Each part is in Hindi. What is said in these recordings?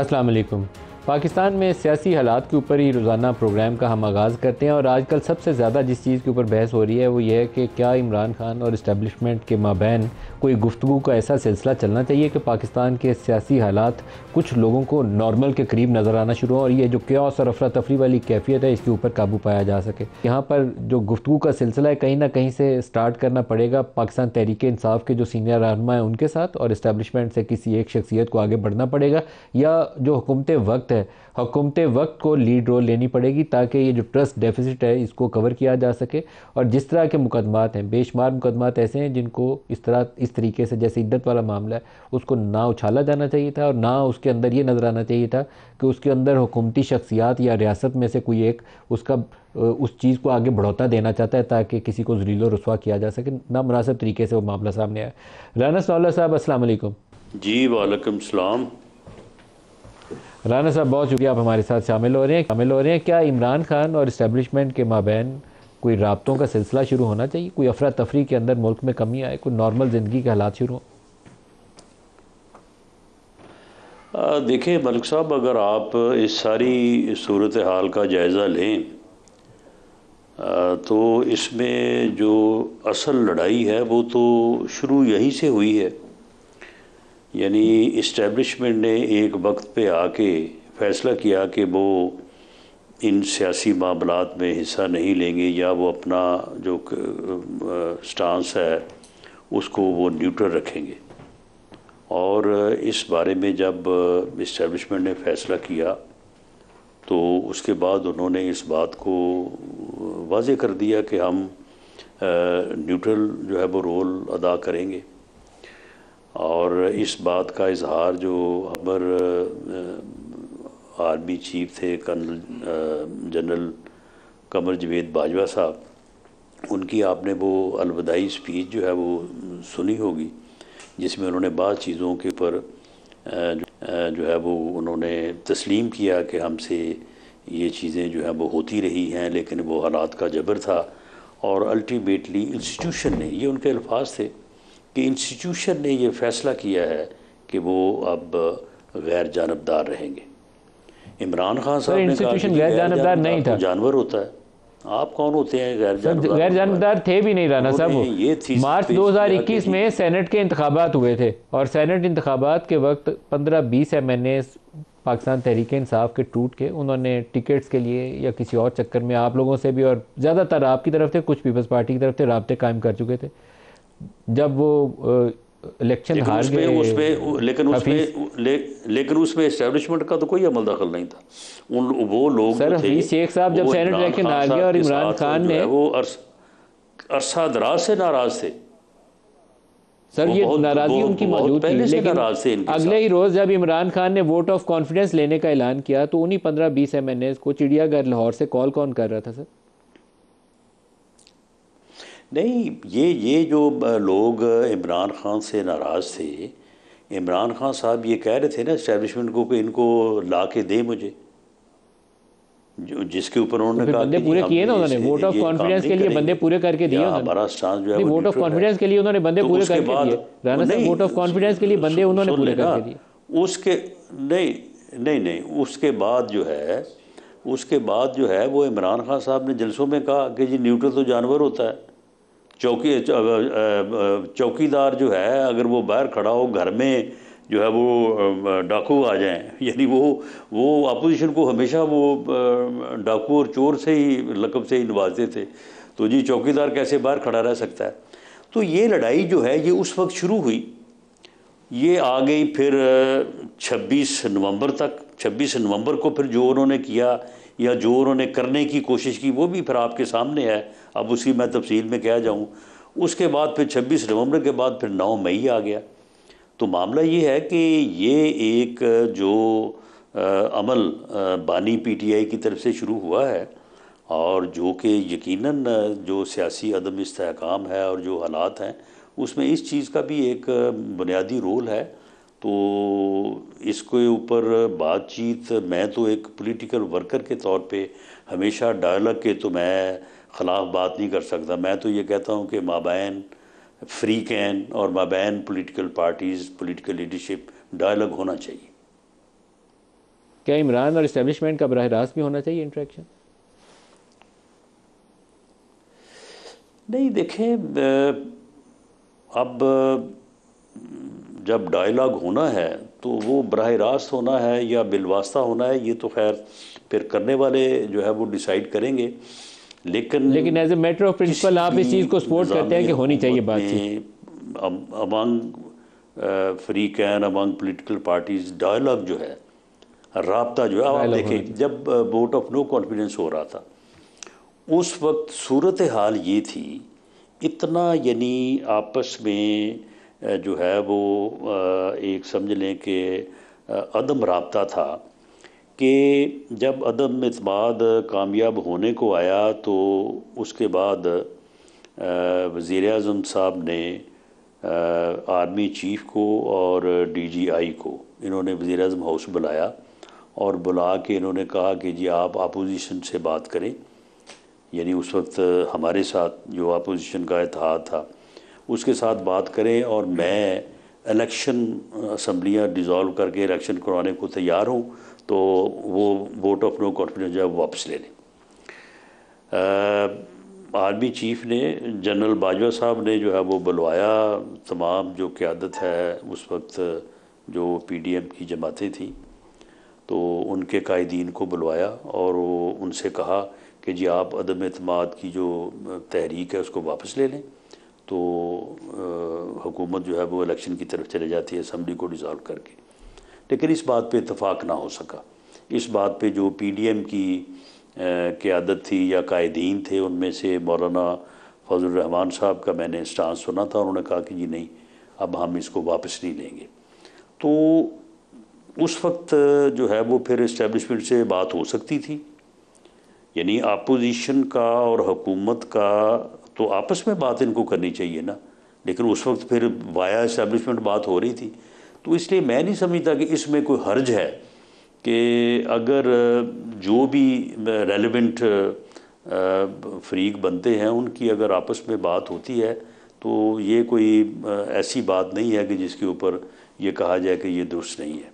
अस्सलाम पाकिस्तान में सियासी हालात के ऊपर ही रोज़ाना प्रोग्राम का हम आगाज़ करते हैं और आजकल सबसे ज़्यादा जिस चीज़ के ऊपर बहस हो रही है वो ये है कि क्या इमरान खान और इस्टेब्लिशमेंट के माबैन कोई गुफ्तु का ऐसा सिलसिला चलना चाहिए कि पाकिस्तान के सियासी हालात कुछ लोगों को नॉर्मल के करीब नज़र आना शुरू हो और ये जो क्यास और अफरा तफरी वाली कैफियत है इसके ऊपर काबू पाया जा सके। यहाँ पर जो गुफ्तु का सिलसिला है कहीं ना कहीं से स्टार्ट करना पड़ेगा पाकिस्तान तहरीक इंसाफ के जो सीनियर रहनमा है उनके साथ और इस्टबलिशमेंट से किसी एक शख्सियत को आगे बढ़ना पड़ेगा या जो हुकूमत वक्त है हुकूमत वक्त को लीड रोल लेनी पड़ेगी ताकि ये जो ट्रस्ट डेफिसिट है, इसको कवर किया जा सके। और जिस तरह के मुकदमात हैं, बेशुमार मुकदमात ऐसे हैं जिनको इस तरह, इस तरीके से जैसे इद्दत वाला मामला है, उसको ना उछाला जाना चाहिए था और ना उसके अंदर ये नज़र आना चाहिए था कि उसके अंदर हुकूमती शख्सियात या रियासत में से कोई एक उसका, उस चीज़ को आगे बढ़ोता देना चाहता है ताकि किसी को जलील रसवा किया जा सके। ना मुनासिब तरीके से वो मामला सामने आया। राना साहब असल जी, वालेकुम सलाम। राना साहब, बहुत शुक्रिया आप हमारे साथ शामिल हो रहे हैं। शामिल हो रहे हैं। क्या इमरान खान और इस्टेब्लिशमेंट के माबेन कोई रबतों का सिलसिला शुरू होना चाहिए? कोई अफरा तफरी के अंदर मुल्क में कमी आए? कोई नॉर्मल ज़िंदगी के हालात शुरू हों? देखिए, मलिक साहब, अगर आप इस सारी सूरत हाल का जायज़ा लें तो इसमें जो असल लड़ाई है, वो तो शुरू यहीं से हुई है। यानी इस्टेब्लिशमेंट ने एक वक्त पे आके फ़ैसला किया कि वो इन सियासी मामलात में हिस्सा नहीं लेंगे या वो अपना जो स्टांस है, उसको वो न्यूट्रल रखेंगे। और इस बारे में जब इस्टेब्लिशमेंट ने फ़ैसला किया तो उसके बाद उन्होंने इस बात को वाजे कर दिया कि हम न्यूट्रल जो है वो रोल अदा करेंगे। और इस बात का इजहार जो अबर आर्मी चीफ थे, कर्नल जनरल कमर जवेद बाजवा साहब, उनकी आपने वो अलविदाई स्पीच जो है वो सुनी होगी, जिसमें उन्होंने बाद चीज़ों के ऊपर जो है वो उन्होंने तस्लीम किया कि हमसे ये चीज़ें जो है वो होती रही हैं, लेकिन वो हालात का जबर था। और अल्टीमेटली इंस्टीट्यूशन ने, ये उनके अल्फाज थे। कि इंस्टीट्यूशन ने यह फ़ैसला किया है कि वो अब गैर जानबदार रहेंगे। इमरान खान साहब ने कहा गैर जानबदार नहीं था। जानवर होता है। आप कौन होते हैं गैर जानबदार गैर जानबदार थे भी नहीं राना साहब। ये थी मार्च 2021 में सेनेट के इंतबात हुए थे और सेनेट इंतबात के वक्त 15-20 एम एन पाकिस्तान तहरीक इंसाफ के टूट के उन्होंने टिकट्स के लिए या किसी और चक्कर में आप लोगों से भी और ज़्यादातर आपकी तरफ़ थे कुछ पीपल्स पार्टी की तरफ़ थे रबते कायम कर चुके थे। जब वो इलेक्शन हार गए उसमें लेकिन उसमें ले, लेकिन उसमें एस्टेब्लिशमेंट का तो कोई अमल दखल नहीं था। उन वो लोग सर हफीज शेख साहब जब सेनेट इलेक्शन हार गए और इमरान खान ने वो अरसा दराज से नाराज़ थे। सर ये नाराज़गी उनकी मौजूद थी लेकिन अगले ही रोज जब इमरान खान ने वोट ऑफ़ कॉन्फिडेंस लेने का ऐलान किया तो उन्हीं पंद्रह बीस एम एन को चिड़ियाघर लाहौर से कॉल कौन कर रहा था सर? नहीं ये ये जो लोग इमरान खान से नाराज़ थे इमरान खान साहब ये कह रहे थे ना इस्टेब्लिशमेंट को कि इनको ला के दे मुझे। जो जिसके ऊपर उन्होंने तो कहा बंदे पूरे किए ना उन्होंने? वोट ऑफ़ कॉन्फिडेंस के लिए बंदे पूरे करके दिए हमारा स्टांस जो है वोट ऑफ़ कॉन्फिडेंस के लिए उन्होंने बंदे तो पूरे करके दिए। राना साहब वोट ऑफ़ कॉन्फिडेंस के लिए बंदे उन्होंने पूरे करके दिए। उसके नहीं नहीं नहीं उसके बाद जो है उसके बाद जो है वो इमरान खान साहब ने जलसों में कहा कि जी न्यूट्रल तो जानवर होता है। चौकी चौकीदार जो है, अगर वो बाहर खड़ा हो, घर में जो है वो डाकू आ जाएँ। यानी वो वो अपोजिशन को हमेशा वो डाकू और चोर से ही, लकब से ही नवाजते थे। तो जी, चौकीदार कैसे बाहर खड़ा रह सकता है? तो ये लड़ाई जो है, ये उस वक्त शुरू हुई। ये आ गई फिर 26 नवंबर तक। 26 नवंबर को फिर जो उन्होंने किया या जो उन्होंने करने की कोशिश की वो भी फिर आपके सामने है। अब उसी मैं तफसील में कह जाऊँ उसके बाद फिर छब्बीस नवंबर के बाद फिर नौ मई आ गया। तो मामला ये है कि ये एक जो आ, अमल आ, बानी पीटीआई की तरफ़ से शुरू हुआ है और जो कि यकीनन जो सियासी अदम इसकाम है और जो हालात हैं उसमें इस चीज़ का भी एक बुनियादी रोल है। तो इसके ऊपर बातचीत मैं तो एक पॉलिटिकल वर्कर के तौर पे हमेशा डायलॉग के तो मैं ख़िलाफ़ बात नहीं कर सकता। मैं तो ये कहता हूँ कि माबैन फ्री कैन और माबैन political parties political leadership dialogue होना चाहिए। क्या इमरान और इस्टेब्लिशमेंट का बरह रास्त भी होना चाहिए इंट्रैक्शन नहीं देखें अब जब डायलॉग होना है तो वो बरह रास्त होना है या बिलवास्ता होना है ये तो खैर फिर करने वाले जो है वो डिसाइड करेंगे। लेकिन लेकिन as a matter of principle आप इस चीज़ को सपोर्ट करते हैं कि होनी चाहिए बातचीत। अमंग फ्री कैन अमंग पोलिटिकल पार्टीज़ डायलॉग जो है रबता जो है आप देखें जब वोट ऑफ़ नो कॉन्फिडेंस हो रहा था उस वक्त सूरत हाल ये थी इतना यानी आपस में जो है वो एक समझ लें कि अदम रबता था कि जब अदम अतमाद कामयाब होने को आया तो उसके बाद वज़ी अजम साहब ने आर्मी चीफ़ को और डीजीआई को, इन्होंने वज़ी अजम हाउस बुलाया और बुला के इन्होंने कहा कि जी आप अपोजिशन से बात करें। यानी उस वक्त हमारे साथ जो अपोजिशन का इतिहाद था उसके साथ बात करें और मैं इलेक्शन असम्बलियाँ डिज़ोल्व करके इलेक्शन करवाने को तैयार हूँ तो वो वोट ऑफ़ नो कॉन्फिडेंस जो है वापस ले लें। आर्मी चीफ ने, जनरल बाजवा साहब ने जो है वो बुलवाया तमाम जो क़्यादत है, उस वक्त जो पीडीएम की जमातें थी तो उनके कायदीन को बुलवाया और वो उनसे कहा कि जी आप अदम अतमाद की जो तहरीक है उसको वापस ले लें। तो हुकूमत जो है वो इलेक्शन की तरफ़ चले जाती है, असम्बली को डिज़ोल्व करके। लेकिन इस बात पे इतफ़ाक़ ना हो सका। इस बात पे जो पीडीएम की क़्यादत थी या कायदीन थे, उनमें से मौलाना फजलरहमान साहब का मैंने स्टांस सुना था। उन्होंने कहा कि जी नहीं, अब हम इसको वापस नहीं लेंगे। तो उस वक्त जो है वो फिर इस्टेबलिशमेंट से बात हो सकती थी। यानी अपोजिशन का और हुकूमत का तो आपस में बात इनको करनी चाहिए ना। लेकिन उस वक्त फिर वाया इस्टेब्लिशमेंट बात हो रही थी। तो इसलिए मैं नहीं समझता कि इसमें कोई हर्ज है कि अगर जो भी रेलिवेंट फ्रीक बनते हैं, उनकी अगर आपस में बात होती है तो ये कोई ऐसी बात नहीं है कि जिसके ऊपर ये कहा जाए कि ये दुरुस्त नहीं है।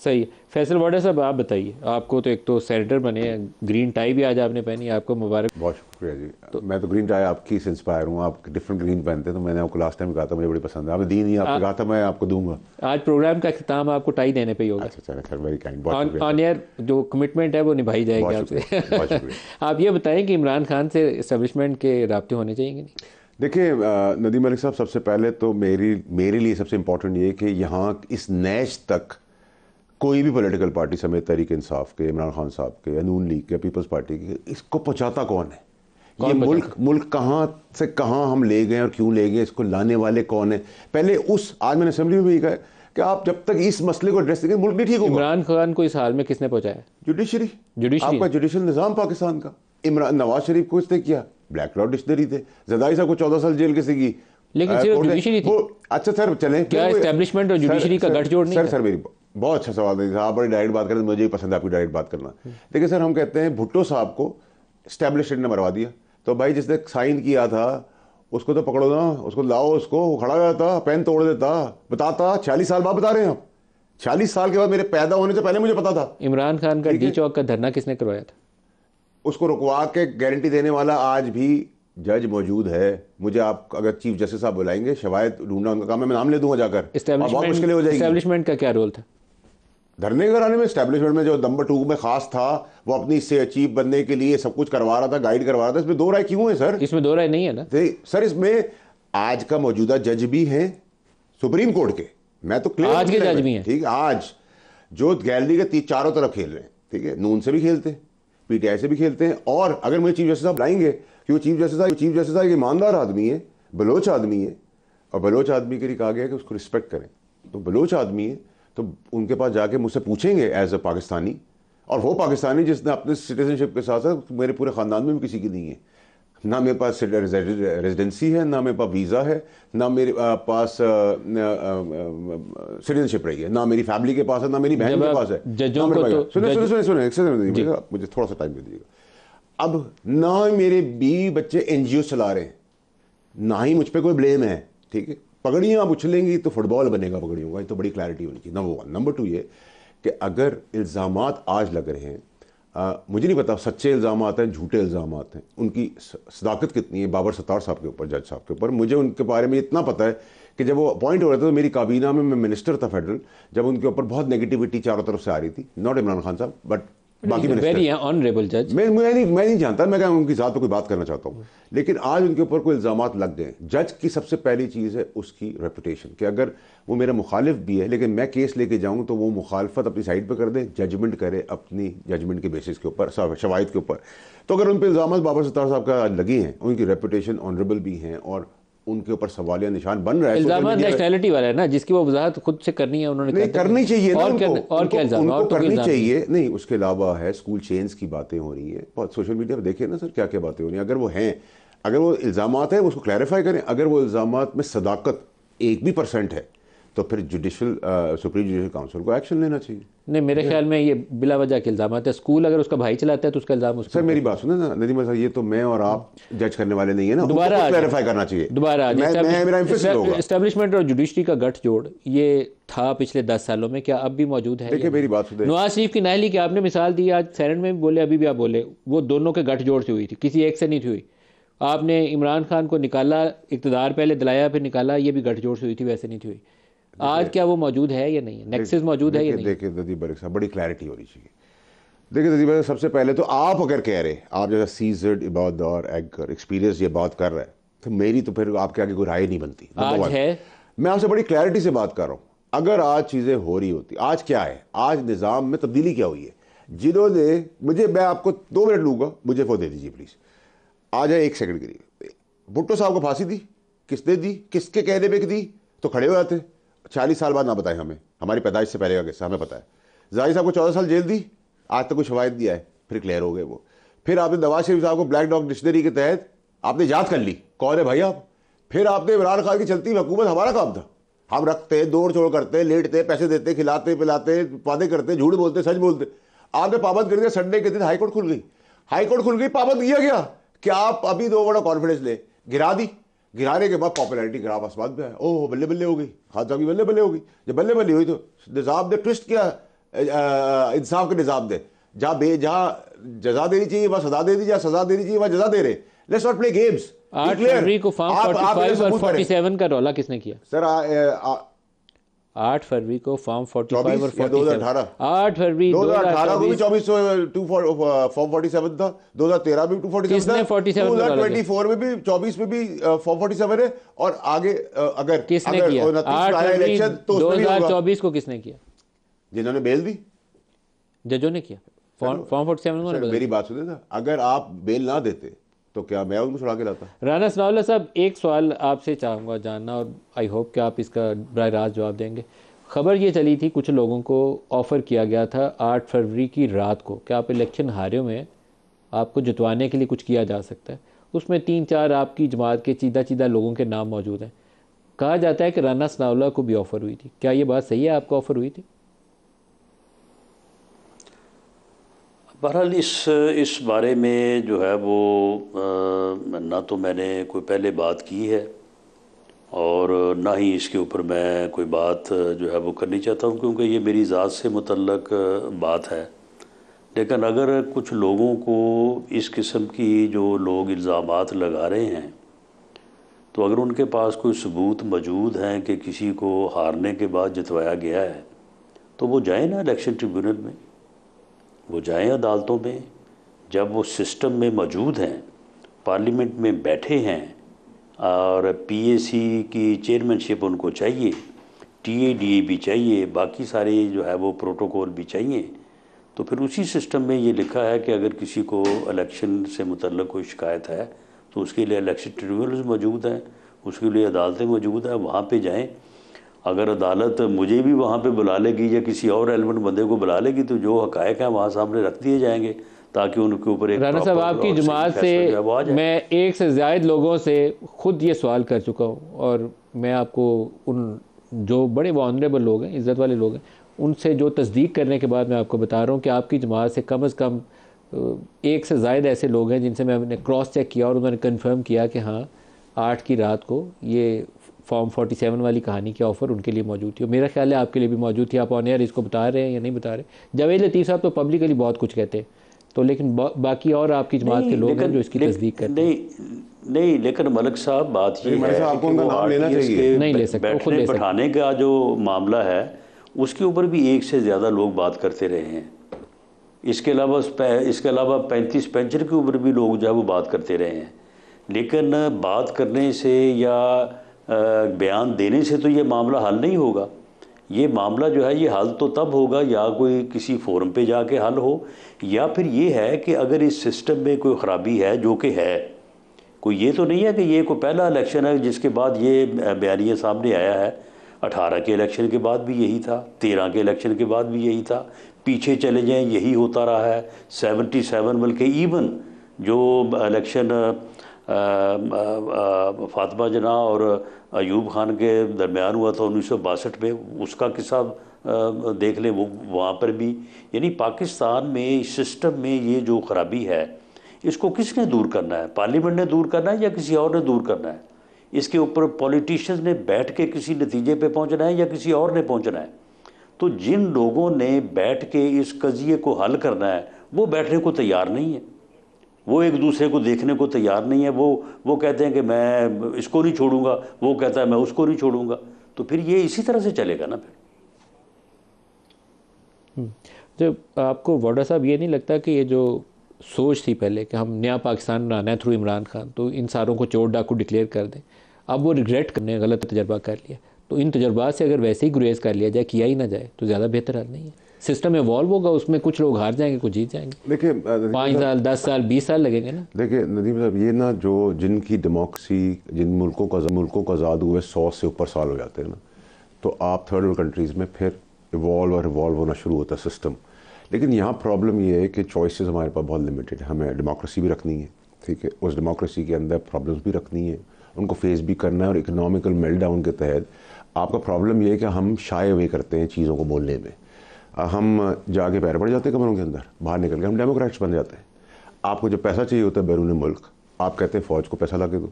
सही है। फैसल वाडा साहब आप बताइए आपको तो एक तो सेनेटर बने हैं ग्रीन टाई भी आज आपने पहनी आपको मुबारक। बहुत शुक्रिया जी। तो मैं तो ग्रीन टाई आपकी से इंस्पायर हूँ आप डिफरेंट ग्रीन पहनते हैं तो मैंने आपको लास्ट टाइम कहा था मुझे बड़ी पसंद है। आपने दी नहीं आपने कहा था मैं आपको दूँगा। आज प्रोग्राम का अख्ताम आपको टाई देने पर ही होगा। अच्छा वेरी काइंड ऑन एयर जो कमिटमेंट है वो निभाई जाएगी आपसे। आप ये बताएँ कि इमरान खान से इस्टेब्लिशमेंट के रबते होने चाहिए नहीं? देखिए नदीम मलिक साहब सबसे पहले तो मेरी मेरे लिए सबसे इम्पोर्टेंट ये कि यहाँ इस नैश तक कोई भी पॉलिटिकल पार्टी समेत तहरीक इंसाफ के इमरान खान साहब के नून लीग के पीपल्स पार्टी के इसको पहुँचाता कौन है? कौन ये मुल्क मुल्क कहाँ से कहाँ हम ले गए और क्यों ले गए? इसको लाने वाले कौन है? पहले उस आज मैंने असेंबली में भी कहा कि आप जब तक इस मसले को एड्रेस मुल्क नहीं ठीक होगा। इमरान खान को इस हाल में किसने पहुँचाया? जुडिशरी जुडिशरी आपका जुडिशल निज़ाम पाकिस्तान का। इमरान नवाज़ शरीफ को इसने किया। ब्लैक लॉ डिक्शनरी थे। जदाई साहब को चौदह साल जेल किसी की। लेकिन सिर्फ़ जुडिशरी थी। अच्छा सर चले। क्या एस्टेब्लिशमेंट और जुडिशरी का गठजोड़ नहीं सर सर मेरी बहुत अच्छा सवाल है। आप बड़ी डायरेक्ट बात करें तो मुझे भी पसंद है आपकी डायरेक्ट बात करना। देखिए सर हम कहते हैं भुट्टो साहब को स्टैब्लिशमेंट ने मरवा दिया। तो भाई जिसने साइन किया था उसको तो पकड़ो ना। उसको लाओ उसको वो खड़ा गया था पेन तोड़ देता बताता छियालीस साल बाद बता रहे हैं आप। छियालीस साल के बाद मेरे पैदा होने से पहले मुझे पता था। इमरान खान का डी चौक का धरना किसने करवाया था? उसको रुकवा के गारंटी देने वाला आज भी जज मौजूद है। मुझे आप अगर चीफ जस्टिस साहब बुलाएँगे शवायद ढूंढना उनका काम मैं नाम ले दूँगा जाकर। बहुत मुश्किल हो जाएगी। का क्या रोल था? धरने कराने में स्टैब्लिशमेंट में जो नंबर टू में खास था वो अपनी इससे अचीव बनने के लिए सब कुछ करवा रहा था गाइड करवा रहा था। इसमें दो राय क्यों है सर इसमें दो राय नहीं है ना? सर इसमें आज का मौजूदा जज भी है सुप्रीम कोर्ट के। मैं तो क्लियर आज के जज भी हैं। ठीक है आज जो गैलरी के चारों तरफ़ खेल रहे हैं ठीक है? नून से भी खेलते हैं पीटीआई से भी खेलते हैं और अगर मुझे चीफ जस्टिस साहब लाएँगे कि वो चीफ जस्टिस साहब चीफ जस्टिस साहब ईमानदार आदमी है बलोच आदमी है और बलोच आदमी के लिए कहा गया कि उसको रिस्पेक्ट करें। तो बलोच आदमी है तो उनके पास जाके मुझसे पूछेंगे एज अ पाकिस्तानी। और वो पाकिस्तानी जिसने अपने सिटीजनशिप के साथ साथ मेरे पूरे ख़ानदान में भी किसी की नहीं है। ना मेरे पास रेजिडेंसी है ना मेरे पास वीज़ा है ना मेरे पास सिटीजनशिप रही है। ना मेरी फैमिली के पास है ना मेरी बहन के पास है। तो सुने सुने सुने सुने मुझे थोड़ा सा टाइम दे दीजिएगा। अब ना मेरे बीवी बच्चे एनजीओ चला रहे हैं ना ही मुझ पर कोई ब्लेम है ठीक है? पगड़ियाँ उछलेंगी तो फुटबॉल बनेगा पगड़ियों का तो बड़ी क्लैरिटी उनकी नंबर वन नंबर टू ये कि अगर इल्ज़ाम आज लग रहे हैं आ, मुझे नहीं पता सच्चे इल्ज़ाम हैं झूठे इल्ज़ाम हैं। उनकी सदाकत कितनी है बाबर सत्तार साहब के ऊपर जज साहब के ऊपर। मुझे उनके बारे में इतना पता है कि जब वो अपॉइंट हो रहे थे तो मेरी काबीना में मैं मिनिस्टर था फेडरल जब उनके ऊपर बहुत नेगेटिविटी चारों तरफ़ से आ रही थी। नॉट इमरान खान साहब बट बाकी वेरी ऑनरेबल जज मैं मैं नहीं मैं नहीं जानता मैं क्या उनकी ज़ात पर कोई बात करना चाहता हूँ। लेकिन आज उनके ऊपर कोई इल्ज़ाम लग गए जज की सबसे पहली चीज़ है उसकी रेपुटेशन कि अगर वो मेरा मुखालिफ भी है लेकिन मैं केस लेके जाऊँ तो वो मुखालफत अपनी साइड पर कर दें जजमेंट करे अपनी जजमेंट के बेसिस के ऊपर शवायद के ऊपर। तो अगर उन पर इल्ज़ाम बाबर सत्तार साहब का लगे हैं उनकी रेपुटेशन ऑनरेबल भी हैं और उनके ऊपर सवालिया निशान बन रहा है इल्ज़ाम नेशनैलिटी वाला है ना जिसकी वो वजाहत खुद से करनी है उन्होंने नहीं करनी चाहिए और क्या और क्या इल्ज़ाम और तो करनी चाहिए। नहीं उसके अलावा है स्कूल चेंज की बातें हो रही है। बहुत सोशल मीडिया पर देखिए ना सर क्या क्या बातें हो रही हैं। अगर वो हैं अगर वो इल्ज़ाम है उसको क्लैरिफाई करें। अगर वो इल्ज़ाम में सदाकत एक भी परसेंट है तो फिर जुडिशल सुप्रीम जुडिशल काउंसिल को एक्शन लेना चाहिए। नहीं मेरे ख्याल में ये बिला वजह के इल्ज़ाम है। स्कूल अगर उसका भाई चलाता है तो उसका इल्ज़ाम सर मेरी बात सुने ना नदीम साहब ये तो मैं और आप जज करने वाले नहीं है ना दोबारा क्लैरिफाई करना चाहिए। दोबारा एस्टेब्लिशमेंट और जुडिशरी का गठ जोड़ ये था पिछले दस सालों में क्या अब भी मौजूद है देखिए मेरी बात नवाज़ शरीफ की नाहली की आपने मिसाल दी आज सैरन में भी बोले अभी भी आप बोले वो दोनों के गठ जोड़ से हुई थी किसी एक से नहीं थी हुई। आपने इमरान खान को निकाला इकतदार पहले दिलाया फिर निकाला ये भी गठजोड़ से हुई थी वैसे नहीं थी हुई। आज क्या वो मौजूद है या नहीं? नेक्सिस मौजूद है या नहीं? देखिए नदीब बरक साहब बड़ी क्लैरिटी होनी चाहिए। देखिए नदीब बरक सबसे पहले तो आप अगर कह रहे आप जैसा सीजड इबाद और एगर एक्सपीरियंस ये बात कर रहे हैं तो मेरी तो फिर आपके आगे कोई राय नहीं बनती आज है? मैं आपसे बड़ी क्लैरिटी से बात कर रहा हूँ। अगर आज चीज़ें हो रही होती आज क्या है? आज निज़ाम में तब्दीली क्या हुई है? जिन्होंने मुझे मैं आपको दो मिनट लूँगा मुझे वो दे दीजिए प्लीज़ आ जाए एक सेकंड के लिए। भुट्टो साहब को फांसी दी? किसने दी? किसके कहने पे दी? तो खड़े हो जाते चालीस साल बाद ना बताएँ हमें। हमारी पैदाइश से पहले का किस्सा हमें पता है। ज़ाहिर साहब को चौदह साल जेल दी, आज तक तो कुछ शवायद दिया है फिर क्लियर हो गए वो। फिर आपने नवाज़ शरीफ साहब को ब्लैक डॉग डिक्शनरी के तहत आपने याद कर ली, कौन है भाई आप? फिर आपने इमरान खान की चलती हुकूमत हमारा काम था। हम रखते, दौड़ चोड़ करते, लेटते, पैसे देते, खिलाते, पिलाते, वादे करते, झूठ बोलते, सच बोलते। आपने पाबंद कर दिया संडे के दिन हाईकोर्ट खुल गई। हाईकोर्ट खुल गई, पाबंद किया गया। क्या आप अभी दो बड़ा कॉन्फिडेंस ले? गिरा दी। गिराने के बाद पॉपुलैरिटी ग्राफ आसमान पे है। ओह बल्ले बल्ले हो गई। खान साहब की बल्ले बल्ले हो गई। जब बल्ले बल्ले हुई तो निज़ाम ने ट्विस्ट किया इंसाफ के निज़ाम ने। जहाँ बे जहाँ जजा देनी चाहिए वहाँ सजा दे दी जहाँ सजा देनी चाहिए वहाँ जजा दे रहे लेट्स नॉट प्ले गेम्स को फॉर्म 45 और 47 का रौला किसने किया? सर आठ फरवरी को फॉर्म फोर्टी फाइव और दो हज़ार अठारह? आठ फरवरी दो हज़ार अठारह को भी चौबीस। टू फॉर्म फोर्टी सेवन था। दो हज़ार तेरह में to forty seven forty seven दो हज़ार ट्वेंटी फोर में भी चौबीस में भी फॉर्म फोर्टी सेवन है और आगे अगर किसने किया? आठ फरवरी तो दो हज़ार चौबीस को किसने किया? जिन्होंने बेल दी। जजों ने किया। फॉर्म फोर्टी सेवन मेरी बात सुने ना। अगर आप बेल ना देते तो क्या मैं उनको छुड़ा के लाता? राना सनाउल्ला साहब, एक सवाल आपसे चाहूँगा जानना और आई होप कि आप इसका बर रास्त जवाब देंगे। खबर ये चली थी, कुछ लोगों को ऑफ़र किया गया था आठ फरवरी की रात को। कि आप इलेक्शन हारे में आपको जितवाने के लिए कुछ किया जा सकता है? उसमें तीन चार आपकी जमात के सीधा सीधा लोगों के नाम मौजूद हैं। कहा जाता है कि राना सनाउल्ला को भी ऑफ़र हुई थी। क्या ये बात सही है, आपको ऑफ़र हुई थी? बहरहाल इस इस बारे में जो है वो ना तो मैंने कोई पहले बात की है और ना ही इसके ऊपर मैं कोई बात जो है वो करनी चाहता हूँ क्योंकि ये मेरी ज़ात से मुतलक बात है। लेकिन अगर कुछ लोगों को इस किस्म की जो लोग इल्ज़ाम लगा रहे हैं तो अगर उनके पास कोई सबूत मौजूद हैं कि किसी को हारने के बाद जितवाया गया है तो वो जाए ना इलेक्शन ट्रिब्यूनल में। वो जाएँ अदालतों में। जब वो सिस्टम में मौजूद हैं, पार्लियामेंट में बैठे हैं, और पीएसी की चेयरमैनशिप उनको चाहिए टीएडीए भी चाहिए, बाकी सारे जो है वो प्रोटोकॉल भी चाहिए तो फिर उसी सिस्टम में ये लिखा है कि अगर किसी को इलेक्शन से मुतल कोई शिकायत है तो उसके लिए इलेक्शन ट्रिब्यूनल्स मौजूद हैं, उसके लिए अदालतें मौजूद हैं, वहाँ पे जाएँ। अगर अदालत मुझे भी वहाँ पे बुला लेगी या किसी और एलिमेंट बंदे को बुला लेगी तो जो हकायक हैं वहाँ सामने रख दिए जाएँगे ताकि उनके ऊपर एक राना साहब आपकी जमात से मैं एक से ज़ायद लोगों से ख़ुद ये सवाल कर चुका हूँ और मैं आपको उन जो बड़े वॉनरेबल लोग हैं इज़्ज़त वाले लोग हैं उनसे जो तस्दीक करने के बाद मैं आपको बता रहा हूँ कि आपकी जमात से कम अज़ कम एक से ज़ायद ऐसे लोग हैं जिनसे मैंने क्रॉस चेक किया और उन्होंने कन्फर्म किया कि हाँ आठ की रात को ये फॉर्म 47 वाली कहानी के ऑफ़र उनके लिए मौजूद थी। और मेरा ख्याल है आपके लिए भी मौजूद थी। आप ऑन एयर इसको बता रहे हैं या नहीं बता रहे? जावेद लतीफ़ साहब तो पब्लिकली बहुत कुछ कहते हैं। तो लेकिन बा, बाकी और आपकी जमात के लोग हैं जो इसकी तस्दीक करते नहीं नहीं लेकिन मलिक साहब बात ये है आपको उनका नाम लेना चाहिए। नहीं ले सकते बैठने बैठाने का जो मामला है उसके ऊपर भी एक से ज़्यादा लोग बात करते रहे हैं। इसके अलावा इसके अलावा पैंतीस पेंशन के ऊपर भी लोग जो है वो बात करते रहे हैं। लेकिन बात करने से या बयान देने से तो ये मामला हल नहीं होगा। ये मामला जो है, ये हल तो तब होगा, या कोई किसी फोरम पे जाके हल हो, या फिर ये है कि अगर इस सिस्टम में कोई ख़राबी है, जो कि है, कोई ये तो नहीं है कि ये कोई पहला इलेक्शन है, जिसके बाद ये बयानिया सामने आया है। अठारह के इलेक्शन के बाद भी यही था, तेरह के इलेक्शन के बाद भी यही था, पीछे चले जाएँ, यही होता रहा है। सेवेंटी सेवन बल्कि इवन जो इलेक्शन फातिमा जना और अयूब खान के दरमियान हुआ था उन्नीस में। उसका किस्सा देख लें, वो वहाँ पर भी। यानी पाकिस्तान में सिस्टम में ये जो ख़राबी है, इसको किसने दूर करना है? पार्लियामेंट ने दूर करना है या किसी और ने दूर करना है? इसके ऊपर पॉलिटिशियंस ने बैठ के किसी नतीजे पे पहुँचना है या किसी और ने पहुँचना है? तो जिन लोगों ने बैठ के इस कजिए को हल करना है, वो बैठने को तैयार नहीं है। वो एक दूसरे को देखने को तैयार नहीं है, वो वो कहते हैं कि मैं इसको नहीं छोड़ूँगा, वो कहता है मैं उसको नहीं छोड़ूँगा। तो फिर ये इसी तरह से चलेगा ना फिर। हम्म। जब आपको वाडा साहब ये नहीं लगता कि ये जो सोच थी पहले कि हम नया पाकिस्तान बनाना है थ्रू इमरान खान तो इन सारों को चोर डाकू डिक्लेयर कर दें। अब वो रिग्रेट करने गलत तजर्बा कर लिया। तो इन तजर्बा से अगर वैसे ही गुरेज कर लिया जाए, किया ही ना जाए तो ज़्यादा बेहतर हल नहीं है। सिस्टम इवॉल्व होगा उसमें कुछ लोग हार जाएँगे कुछ जीत जाएँगे। देखिए पाँच साल दस साल बीस साल लगेंगे ना। देखिए नदीम साहब ये ना जो जिनकी डेमोक्रेसी जिन मुल्कों का मुल्कों को आज़ाद हुए सौ से ऊपर साल हो जाते हैं ना तो आप थर्ड वर्ल्ड कंट्रीज़ में फिर इवॉल्व और इवॉल्व होना शुरू होता है सिस्टम लेकिन यहाँ प्रॉब्लम ये है कि चॉइसेस हमारे पास बहुत लिमिटेड है। हमें डेमोक्रेसी भी रखनी है ठीक है? उस डेमोक्रेसी के अंदर प्रॉब्लम्स भी रखनी है उनको फेस भी करना है और इकोनॉमिकल मेल्टाउन के तहत आपका प्रॉब्लम ये है कि हम शाये वे करते हैं चीज़ों को बोलने में। हम जाके पैर पड़ जाते हैं कमरों के अंदर, बाहर निकल के हम डेमोक्रेट्स बन जाते हैं। आपको जब पैसा चाहिए होता है बैरून मुल्क, आप कहते हैं फ़ौज को पैसा ला दो।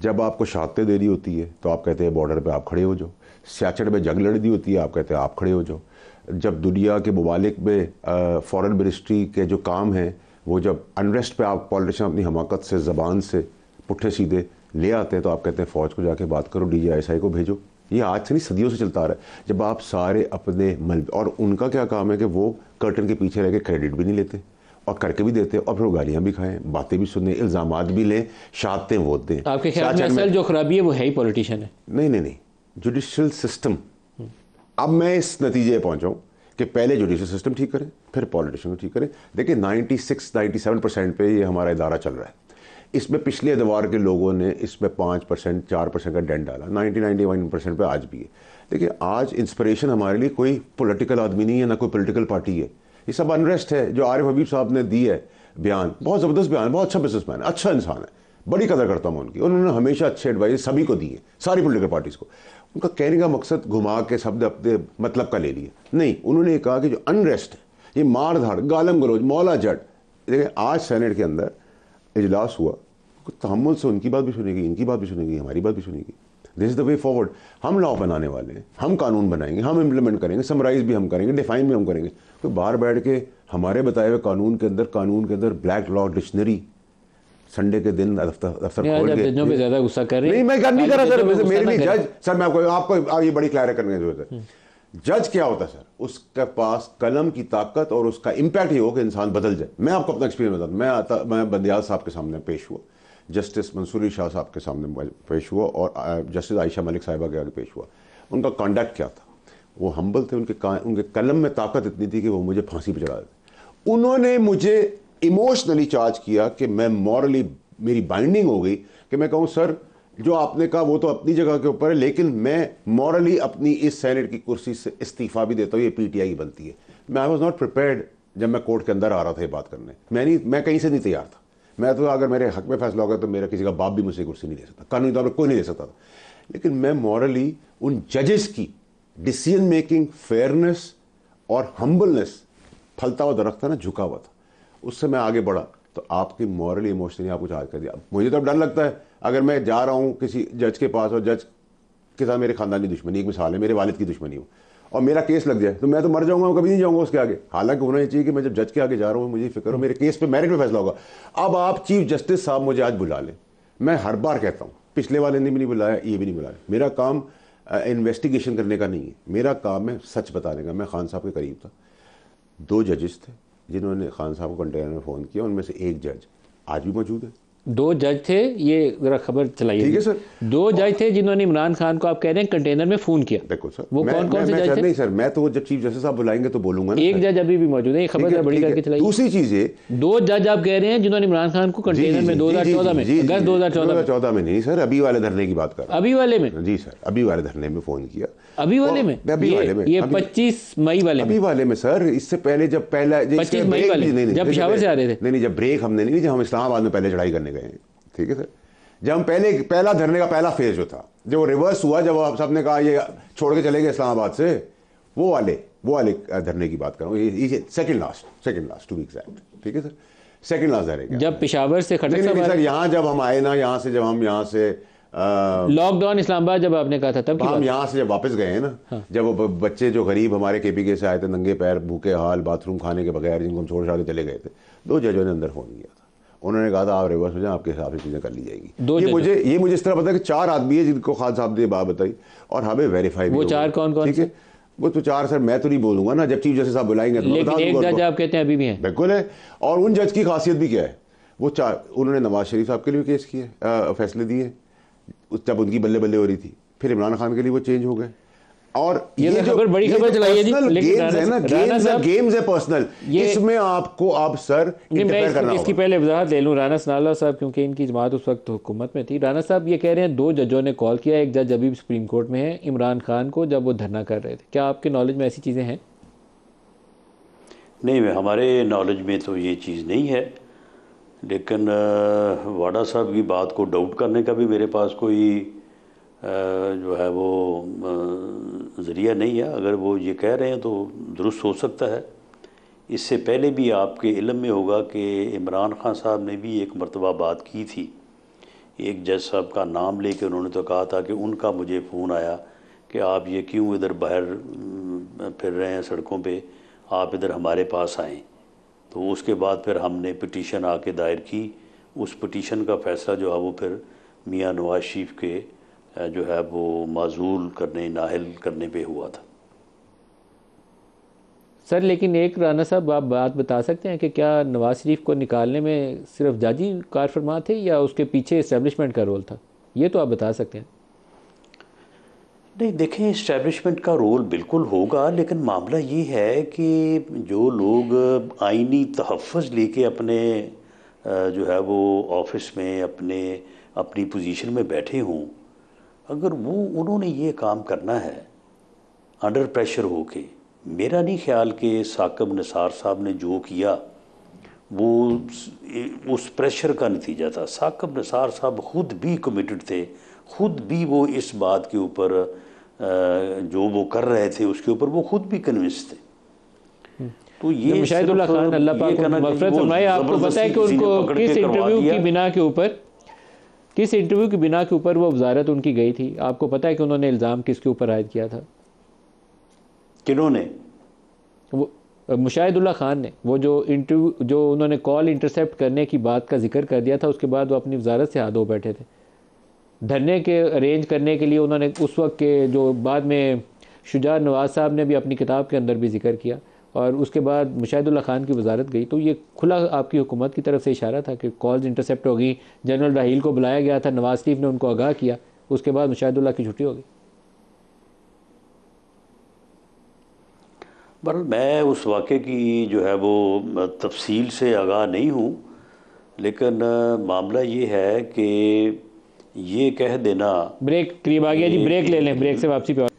जब आपको शहादतें देनी होती है तो आप कहते हैं बॉर्डर पे आप खड़े हो जाओ। सियाचट में जंग लड़नी होती है, आप कहते हैं आप खड़े हो जाओ। जब दुनिया के ममालिक में फ़ॉरन मिनिस्ट्री के जो काम हैं, वो जब अनरेस्ट पे आप पॉलिटिशन अपनी हमाकत से, ज़बान से, पुट्ठे सीधे ले आते हैं तो आप कहते हैं फ़ौज को जाके बात करो डी आई को भेजो। ये आज से नहीं सदियों से चलता आ रहा है। जब आप सारे अपने मल और उनका क्या काम है कि वो कर्टन के पीछे रह के क्रेडिट भी नहीं लेते और करके भी देते और फिर वो गालियाँ भी खाएँ बातें भी सुने इल्ज़ाम भी लें शादतें वोट दें। आपके ख्याल में जो खराबी है वो है ही पॉलिटिशियन है। नहीं नहीं नहीं जुडिशल सिस्टम अब मैं इस नतीजे पहुँचा कि पहले जुडिशल सिस्टम ठीक करें फिर पॉलिटिशियन को ठीक करें। देखिए 96 97 परसेंट पे ये हमारा इदारा चल रहा है। इसमें पिछले अदवार के लोगों ने इसमें पाँच परसेंट, चार परसेंट का डेंट डाला। नाइन्टी नाइन्टी वन परसेंट पर आज भी है। देखिए, आज इंस्पिरेशन हमारे लिए कोई पोलिटिकल आदमी नहीं है, ना कोई पोलिटिकल पार्टी है। ये सब अनरेस्ट है, जो आरिफ हबीब साहब ने दी है बयान। बहुत ज़बरदस्त बयान, बहुत अच्छा बिज़नेस मैन है अच्छा इंसान है। बड़ी कदर करता हूँ उनकी। उन्होंने हमेशा अच्छे एडवाइस सभी को दिए सारी पोलिटिकल पार्टीज़ को। उनका कहने का मकसद घुमा के शब्द अपने मतलब का ले लिया नहीं, उन्होंने कहा कि जो अनरेस्ट है, ये मार धाड़ गालम गलोज, मौला जट। देखिए, आज सेनेट के अंदर इजलास हुआ। तहमुल से उनकी बात भी सुनेगी इनकी बात भी सुनेगी हमारी बात भी सुनेगी। This is the way forward हम लॉ बनाने वाले हैं हम कानून बनाएँगे हम इम्प्लीमेंट करेंगे समराइज भी हम करेंगे डिफाइन भी हम करेंगे। तो बाहर बैठ के हमारे बताए हुए कानून के अंदर कानून के अंदर ब्लैक लॉ डिक्शनरी संडे के दिन खोल के ज़्यादा गुस्सा कर रहे नहीं मैं नहीं कर रहा सर मेरे लिए जज सर मैं आपको आपको ये बड़ी क्लियर करने की ज़रूरत है। जज क्या होता है, सर? उसके पास कलम की ताकत और उसका इम्पैक्ट ये हो कि इंसान बदल जाए। मैं आपको अपना एक्सपीरियंस बताता मैं आता, मैं बंदियाल साहब के सामने पेश हुआ। जस्टिस मंसूरी शाह साहब के सामने पेश हुआ और जस्टिस आयशा मलिक साहिबा के आगे पेश हुआ। उनका कॉन्डक्ट क्या था? वो हम्बल थे, उनके उनके कलम में ताकत इतनी थी कि वो मुझे फांसी पर चढ़ा देते उन्होंने मुझे इमोशनली चार्ज किया कि मैं मॉरली मेरी बाइंडिंग हो गई कि मैं कहूँ, सर जो आपने कहा वो तो अपनी जगह के ऊपर है, लेकिन मैं मॉरली अपनी इस सेनेट की कुर्सी से इस्तीफा भी देता हूँ, ये पीटीआई बनती है। मैं आई वॉज़ नॉट प्रिपेयर्ड जब मैं कोर्ट के अंदर आ रहा था ये बात करने। मैं नहीं, मैं कहीं से नहीं तैयार था। मैं तो अगर मेरे हक में फैसला होगा तो मेरा किसी का बाप भी मुझसे कुर्सी नहीं ले सकता। कानूनी तौर पर कोई नहीं ले सकता था। लेकिन मैं मॉरली उन जजेस की डिसीज़न मेकिंग फेयरनेस और हम्बलनेस फलता हुआ दरख्त था ना, झुका हुआ था। उससे मैं आगे बढ़ा। तो आपकी मॉरली इमोशनली आपको चार्ज कर दिया। मुझे तो अब डर लगता है। अगर मैं जा रहा हूँ किसी जज के पास और जज के साथ मेरे खानदानी दुश्मनी, एक मिसाल है, मेरे वालिद की दुश्मनी हो, और मेरा केस लग जाए तो मैं तो मर जाऊँगा कभी नहीं जाऊँगा उसके आगे। हालाँकि होना चाहिए कि मैं जब जज के आगे जा रहा हूँ, मुझे फ़िक्र हो, मेरे केस पे मेरिट में फैसला होगा। अब आप चीफ जस्टिस साहब मुझे आज बुला लें। मैं हर बार कहता हूँ, पिछले वाले ने भी नहीं बुलाया, ये भी नहीं बुलाया। मेरा काम इन्वेस्टिगेशन करने का नहीं है। मेरा काम है सच बताने का। मैं खान साहब के करीब था। दो जजेस थे, जिन्होंने खान साहब को कंटेनर में फ़ोन किया, उनमें से एक जज आज भी मौजूद है। दो जज थे ये जरा खबर चलाइए। ठीक है सर। दो जज थे जिन्होंने इमरान खान को आप कह रहे हैं कंटेनर में फ़ोन किया। देखो सर वो कौन कौन से जज थे? नहीं सर मैं तो जब चीफ जस्टिस साहब बुलाएँगे तो बोलूँगा एक जज अभी भी मौजूद है ये खबर बड़ी करके चलाइए। दूसरी चीज़ ये दो जज आप कह रहे हैं जिन्होंने इमरान खान को कंटेनर में दो हज़ार चौदह में। अगस्त दो हज़ार चौदह में। 2014 में नहीं सर अभी वाले धरने की बात कर अभी वाले में? जी सर अभी वाले धरने में फ़ोन किया। अभी वाले में? अभी वाले में, ये पच्चीस मई वाले अभी वाले में सर इससे पहले जब पहला पच्चीस मई वाले, जब पेशावर से आ रहे थे। नहीं जब ब्रेक हमने नहीं जब हम इस्लामाबाद में पहले चढ़ाई करने गए ठीक है सर? जब हम पहले पहला धरने का पहला फ़ेज़ जो था जब वो रिवर्स हुआ जब आप सबने कहा ये छोड़ के चले गए इस्लामाबाद से वो वाले वो वाले धरने की बात कर रहा हूँ। ये second last second last to exact ठीक है सर? सेकंड लास्ट धरने जब पेशावर से खटक नहीं सर यहाँ जब हम आए ना यहाँ से जब हम यहाँ से लॉकडाउन इस्लामाबाद जब आपने कहा था तब हम यहाँ से जब वापस गए हैं ना जब वो बच्चे जो गरीब हमारे केपीके से आए थे नंगे पैर भूखे हाल बाथरूम खाने के बगैर जिनको हम छोड़ छाड़ के चले गए थे दो जजों ने अंदर फ़ोन किया उन्होंने कहा था आप रिवर्स हो जाए आपके हिसाब से चीज़ें कर ली जाएगी. दो ये मुझे ये मुझे इस तरह पता है कि चार आदमी है जिनको खान साहब ने बात बताई और हमें वेरीफाई वो चार कौन-कौन ठीक है? वो तो चार सर मैं तो नहीं बोलूँगा ना जब चीफ जस्टिस साहब बुलाएँगे तो लेकिन एक जज आप कहते हैं अभी भी हैं। बिल्कुल है। और उन जज की खासियत भी क्या है? वो चार उन्होंने नवाज़ शरीफ साहब के लिए केस किए फैसले दिए। जब उनकी बल्ले बल्ले हो रही थी फिर इमरान खान के लिए वो चेंज हो गए। और ये तो जो- खबर- बड़ी खबर चलाई है जी, games है ना गेम्स है गेम्स है पर्सनल इसमें आपको आप सर इंटरफेयर करना इसकी पहले वजाहत ले लूँ राना सनाला साहब क्योंकि इनकी जमात उस वक्त हुकूमत में थी। राना साहब ये कह रहे हैं दो जजों ने कॉल किया एक जज अभी सुप्रीम कोर्ट में है इमरान खान को जब वो धरना कर रहे थे। क्या आपके नॉलेज में ऐसी चीज़ें हैं? नहीं हमारे नॉलेज में तो ये चीज़ नहीं है लेकिन वाडा साहब की बात को डाउट करने का भी मेरे पास कोई जो है वो ज़रिया नहीं है। अगर वो ये कह रहे हैं तो दुरुस्त हो सकता है। इससे पहले भी आपके इलम में होगा कि इमरान खान साहब ने भी एक मरतबा बात की थी। एक जज साहब का नाम लेके उन्होंने तो कहा था कि उनका मुझे फ़ोन आया कि आप ये क्यों इधर बाहर फिर रहे हैं सड़कों पे? आप इधर हमारे पास आएँ। तो उसके बाद फिर हमने पटिशन आके दायर की। उस पटिशन का फ़ैसला जो है वो फिर मियाँ नवाज़ शरीफ के जो है वो माजूल करने नाहल करने पे हुआ था। सर लेकिन एक राना साहब आप बात बता सकते हैं कि क्या नवाज़ शरीफ को निकालने में सिर्फ़ जाजी कार फरमा थे या उसके पीछे इस्टेब्लिशमेंट का रोल था? ये तो आप बता सकते हैं। नहीं देखें इस्टेब्लिशमेंट का रोल बिल्कुल होगा लेकिन मामला ये है कि जो लोग आइनी तहफ़ लेके अपने जो है वो ऑफ़िस में अपने अपनी पोजीशन में बैठे हों अगर वो उन्होंने ये काम करना है अंडर प्रेशर हो के मेरा नहीं ख्याल कि साकब निसार साहब ने जो किया वो उस- प्रेशर का नतीजा था। साकब निसार साहब खुद भी कमिटेड थे खुद भी वो इस बात के ऊपर जो वो कर रहे थे उसके ऊपर वो खुद भी कन्विंस थे। तो ये खान अल्लाह पाक मफरत फरमाए आपको पता है कि उनको किस इंटरव्यू की बिना के ऊपर किस इंटरव्यू की बिना के ऊपर वो वजारत उनकी गई थी? आपको पता है कि उन्होंने इल्ज़ाम किसके ऊपर आयद किया था? किन्होंने? वो मुशाहिदुल्लाह खान ने। वो जो इंटरव्यू जो उन्होंने कॉल इंटरसेप्ट करने की बात का ज़िक्र कर दिया था उसके बाद वो अपनी वजारत से हाथ धो बैठे थे। धरने के अरेंज करने के लिए उन्होंने उस वक्त के जो बाद में शुजा नवाज़ साहब ने भी अपनी किताब के अंदर भी ज़िक्र किया। और उसके बाद मुशाहिदुल्लाह खान की वजारत गई। तो ये खुला आपकी हुकूमत की तरफ़ से इशारा था कि कॉल्स इंटरसेप्ट हो गई जनरल राहील को बुलाया गया था नवाज़ शरीफ ने उनको आगाह किया उसके बाद मुशाहिदुल्लाह की छुट्टी हो गई। बहरहाल मैं उस वाक़े की जो है वो तफसील से आगाह नहीं हूँ लेकिन मामला ये है कि ये कह देना ब्रेक करीब आ गया जी ब्रेक ले लें ब्रेक से वापसी पे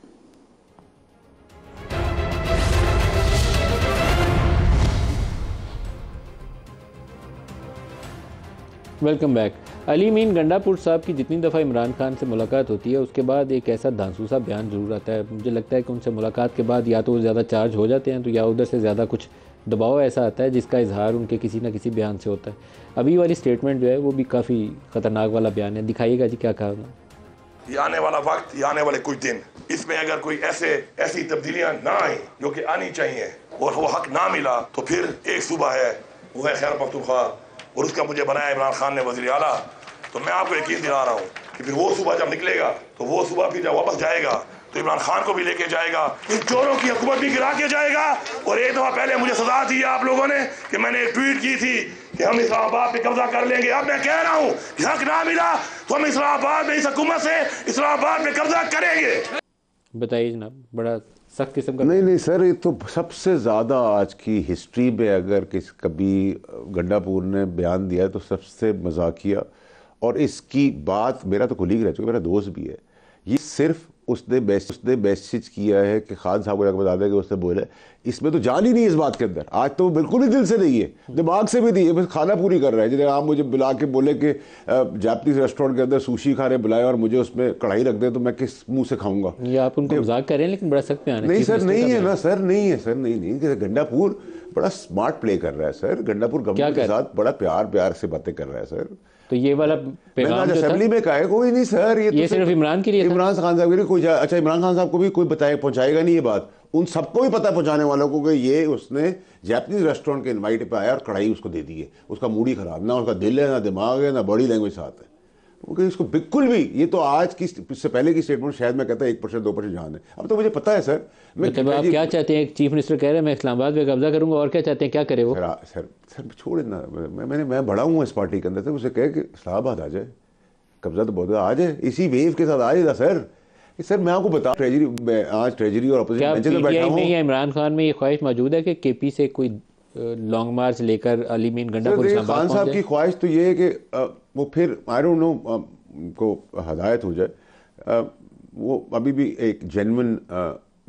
वेलकम बैक अली मीन गंडापुर साहब की जितनी दफ़ा इमरान खान से मुलाकात होती है, उसके बाद एक ऐसा धांसू सा बयान ज़रूर आता है। मुझे लगता है कि उनसे मुलाकात के बाद या तो ज़्यादा चार्ज हो जाते हैं तो या उधर से ज़्यादा कुछ दबाव ऐसा आता है जिसका इजहार उनके किसी न किसी बयान से होता है। अभी वाली स्टेटमेंट जो है, वो भी काफ़ी ख़तरनाक वाला बयान है। दिखाइएगा जी क्या कहा आने वाला वक्त, ये आने वाले कुछ दिन, इसमें अगर कोई ऐसे, ऐसी तब्दीलियाँ ना आई जो कि आनी चाहिए और वो हक ना मिला तो फिर एक सूबा है, वो है खैर पख्तूनख्वा और उसका मुझे बनाया इमरान खान ने वजी आला। तो मैं आपको यकीन दिला रहा हूँ कि फिर वो सुबह जब निकलेगा तो वो सुबह फिर जब वापस जाएगा तो इमरान खान को भी लेके जाएगा इन चोरों की हुकूमत भी गिरा के जाएगा। और एक दफ़ा पहले मुझे सजा दी आप लोगों ने कि मैंने एक ट्वीट की थी कि हम इस्लामाबाद पे कब्जा कर लेंगे। अब मैं कह रहा हूँ हक ना मिला तो हम इस्लामाबाद में, इस हुकूमत से इस्लामाबाद में कब्जा करेंगे। बताइए जनाब, बड़ा सख्त किस्म का नहीं नहीं, सर, ये तो सबसे ज़्यादा आज की हिस्ट्री में अगर किस, कभी गंडापुर ने बयान दिया है तो सबसे मजाकिया, और इसकी बात मेरा तो कुलीग रह चुका मेरा दोस्त भी है। ये सिर्फ़ उसने उसने मैसेज किया है कि खान साहब को जाकर बता दें कि उसने बोला इसमें तो जान ही नहीं इस बात के अंदर। आज तो बिल्कुल ही दिल से नहीं है। दिमाग से भी नहीं है। बस खाना पूरी कर रहा है। जैसे आप मुझे बुला के बोले कि जापनीज रेस्टोरेंट के अंदर सूशी खाने बुलाए और मुझे उसमें कढ़ाई रख दे तो मैं किस मुँह से खाऊँगा। ये आप उनको मज़ाक करें लेकिन बड़ा सख्त पे नहीं सर नहीं है ना सर नहीं है सर नहीं नहीं। गंडापुर बड़ा स्मार्ट प्ले कर रहा है सर। गंडापुर गवर्नमेंट के साथ बड़ा प्यार प्यार से बातें कर रहा है सर। तो ये वाला पैगाम असेंबली में कहा है कोई नहीं सर ये, ये तो सिर्फ़ इमरान के लिए इमरान खान साहब के लिए कोई अच्छा इमरान खान साहब को भी कोई बताए पहुंचाएगा नहीं ये बात। उन सबको भी पता पहुँचाने वालों को कि ये उसने जैपनीज रेस्टोरेंट के इनवाइट पे आया और कढ़ाई उसको दे दी है। उसका मूड ही खराब ना उसका दिल है ना दिमाग है ना बॉडी लैंग्वेज साथ है। क्योंकि इसको बिल्कुल भी ये तो आज की इससे पहले की स्टेटमेंट शायद मैं कहता एक परसेंट दो परसेंट जान है। अब तो मुझे पता है सर मैं मतलब आप क्या चाहते हैं? चीफ मिनिस्टर कह रहे हैं मैं इस्लामाबाद में कब्जा करूँगा और क्या चाहते हैं? क्या करे वो? सर सर सर छोड़े ना मैं मैंने मैं बड़ा हूँ इस पार्टी के अंदर से उसे कहे कि इस्लामाबाद आ जाए। कब्जा तो बहुत आ जाए इसी वेव के साथ आ जाएगा सर। सर मैं आपको बता ट्रेजरी आज ट्रेजरी और अपोजिशन में बैठा हूँ। इमरान खान में ये ख्वाहिश मौजूद है कि केपी से कोई लॉन्ग मार्च लेकर अली मीन गंडापुर खान साहब की ख्वाहिश तो ये है कि वो फिर आई डोंट नो को हदायत हो जाए। वो अभी भी एक जेनवन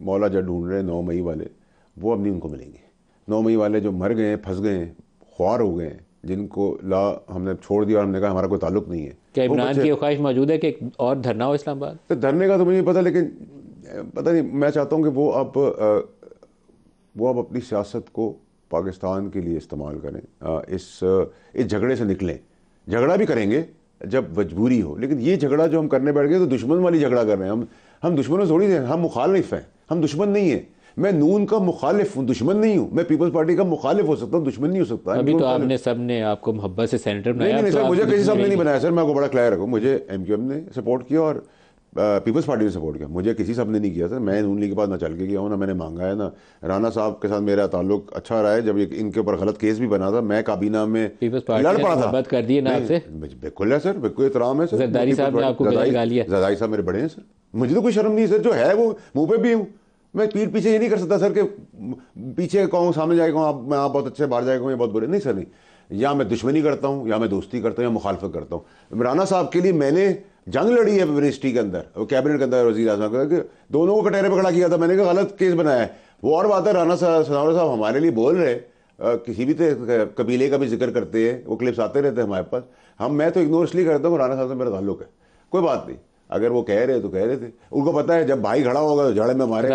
मौला जो ढूंढ रहे हैं नौ मई वाले वो अब नहीं उनको मिलेंगे। नौ मई वाले जो मर गए हैं फंस गए हैं ख्वार हो गए हैं जिनको ला हमने छोड़ दिया और हमने कहा हमारा कोई ताल्लुक नहीं है। क्या इमरान की ख्वाहिश मौजूद है कि और धरना हो इस्लामाबाद? तो धरने का तो मुझे पता लेकिन पता नहीं मैं चाहता हूँ कि वो अब वो अब अपनी सियासत को पाकिस्तान के लिए इस्तेमाल करें। इस इस झगड़े से निकलें। झगड़ा भी करेंगे जब मजबूरी हो लेकिन ये झगड़ा जो हम करने बैठ गए तो दुश्मन वाली झगड़ा कर रहे हैं। हम हम दुश्मनों थोड़ी हैं हम मुखालिफ हैं हम दुश्मन नहीं है। मैं नून का मुखालिफ हूँ दुश्मन नहीं हूँ। मैं पीपल्स पार्टी का मुखालिफ हो सकता हूँ दुश्मन नहीं हो सकता। अभी तो आपने सबने आपको मोहब्बत से सेनेटर बनाया नहीं, नहीं, तो सर मुझे किसी सबने नहीं बनाया सर मैं आपको बड़ा क्लियर रखूँ। मुझे एम ने सपोर्ट किया और पीपल्स पार्टी ने सपोर्ट किया। मुझे किसी सबने नहीं किया सर मैं नून लीग के पास ना चल के गया हूँ ना मैंने मांगा है ना। राना साहब के साथ मेरा ताल्लुक अच्छा रहा है। जब इनके ऊपर गलत केस भी बना था मैं काबीना में लड़ पड़ा था। बात कर दिए ना आपसे? बिल्कुल है सर। बिल्कुल एहतराम है सर। जरदारी साहब ने आपको जरदारी साहब मेरे बड़े हैं सर। मुझे तो कोई शर्म नहीं सर। जो है वो मुँह पे भी हूँ। मैं पीठ पीछे ये नहीं कर सकता सर कि पीछे कहूँ सामने जाए कहूँ आप मैं आप बहुत अच्छे बाहर जाएगा ये बहुत बुरे। नहीं सर नहीं। या मैं दुश्मनी करता हूँ या मैं दोस्ती करता हूँ या मुखालफत करता हूँ। इमराना साहब के लिए मैंने जंग लड़ी है मिनिस्ट्री के अंदर, वो कैबिनेट के अंदर वजी अजम का दोनों को कटहरे पर खड़ा किया था, मैंने कहा गलत केस बनाया है। वो और बात है राना सनावरा साहब हमारे लिए बोल रहे किसी भी कबीले का भी ज़िक्र करते हैं, वो क्लिप्स आते रहते हैं हमारे पास। हम, मैं तो इग्नोर इसलिए करता हूँ राना साहब से मेरा ताल्लुक है। कोई बात नहीं। अगर वो कह रहे तो कह रहे थे। उनको पता है जब भाई खड़ा होगा तो झड़े में मारे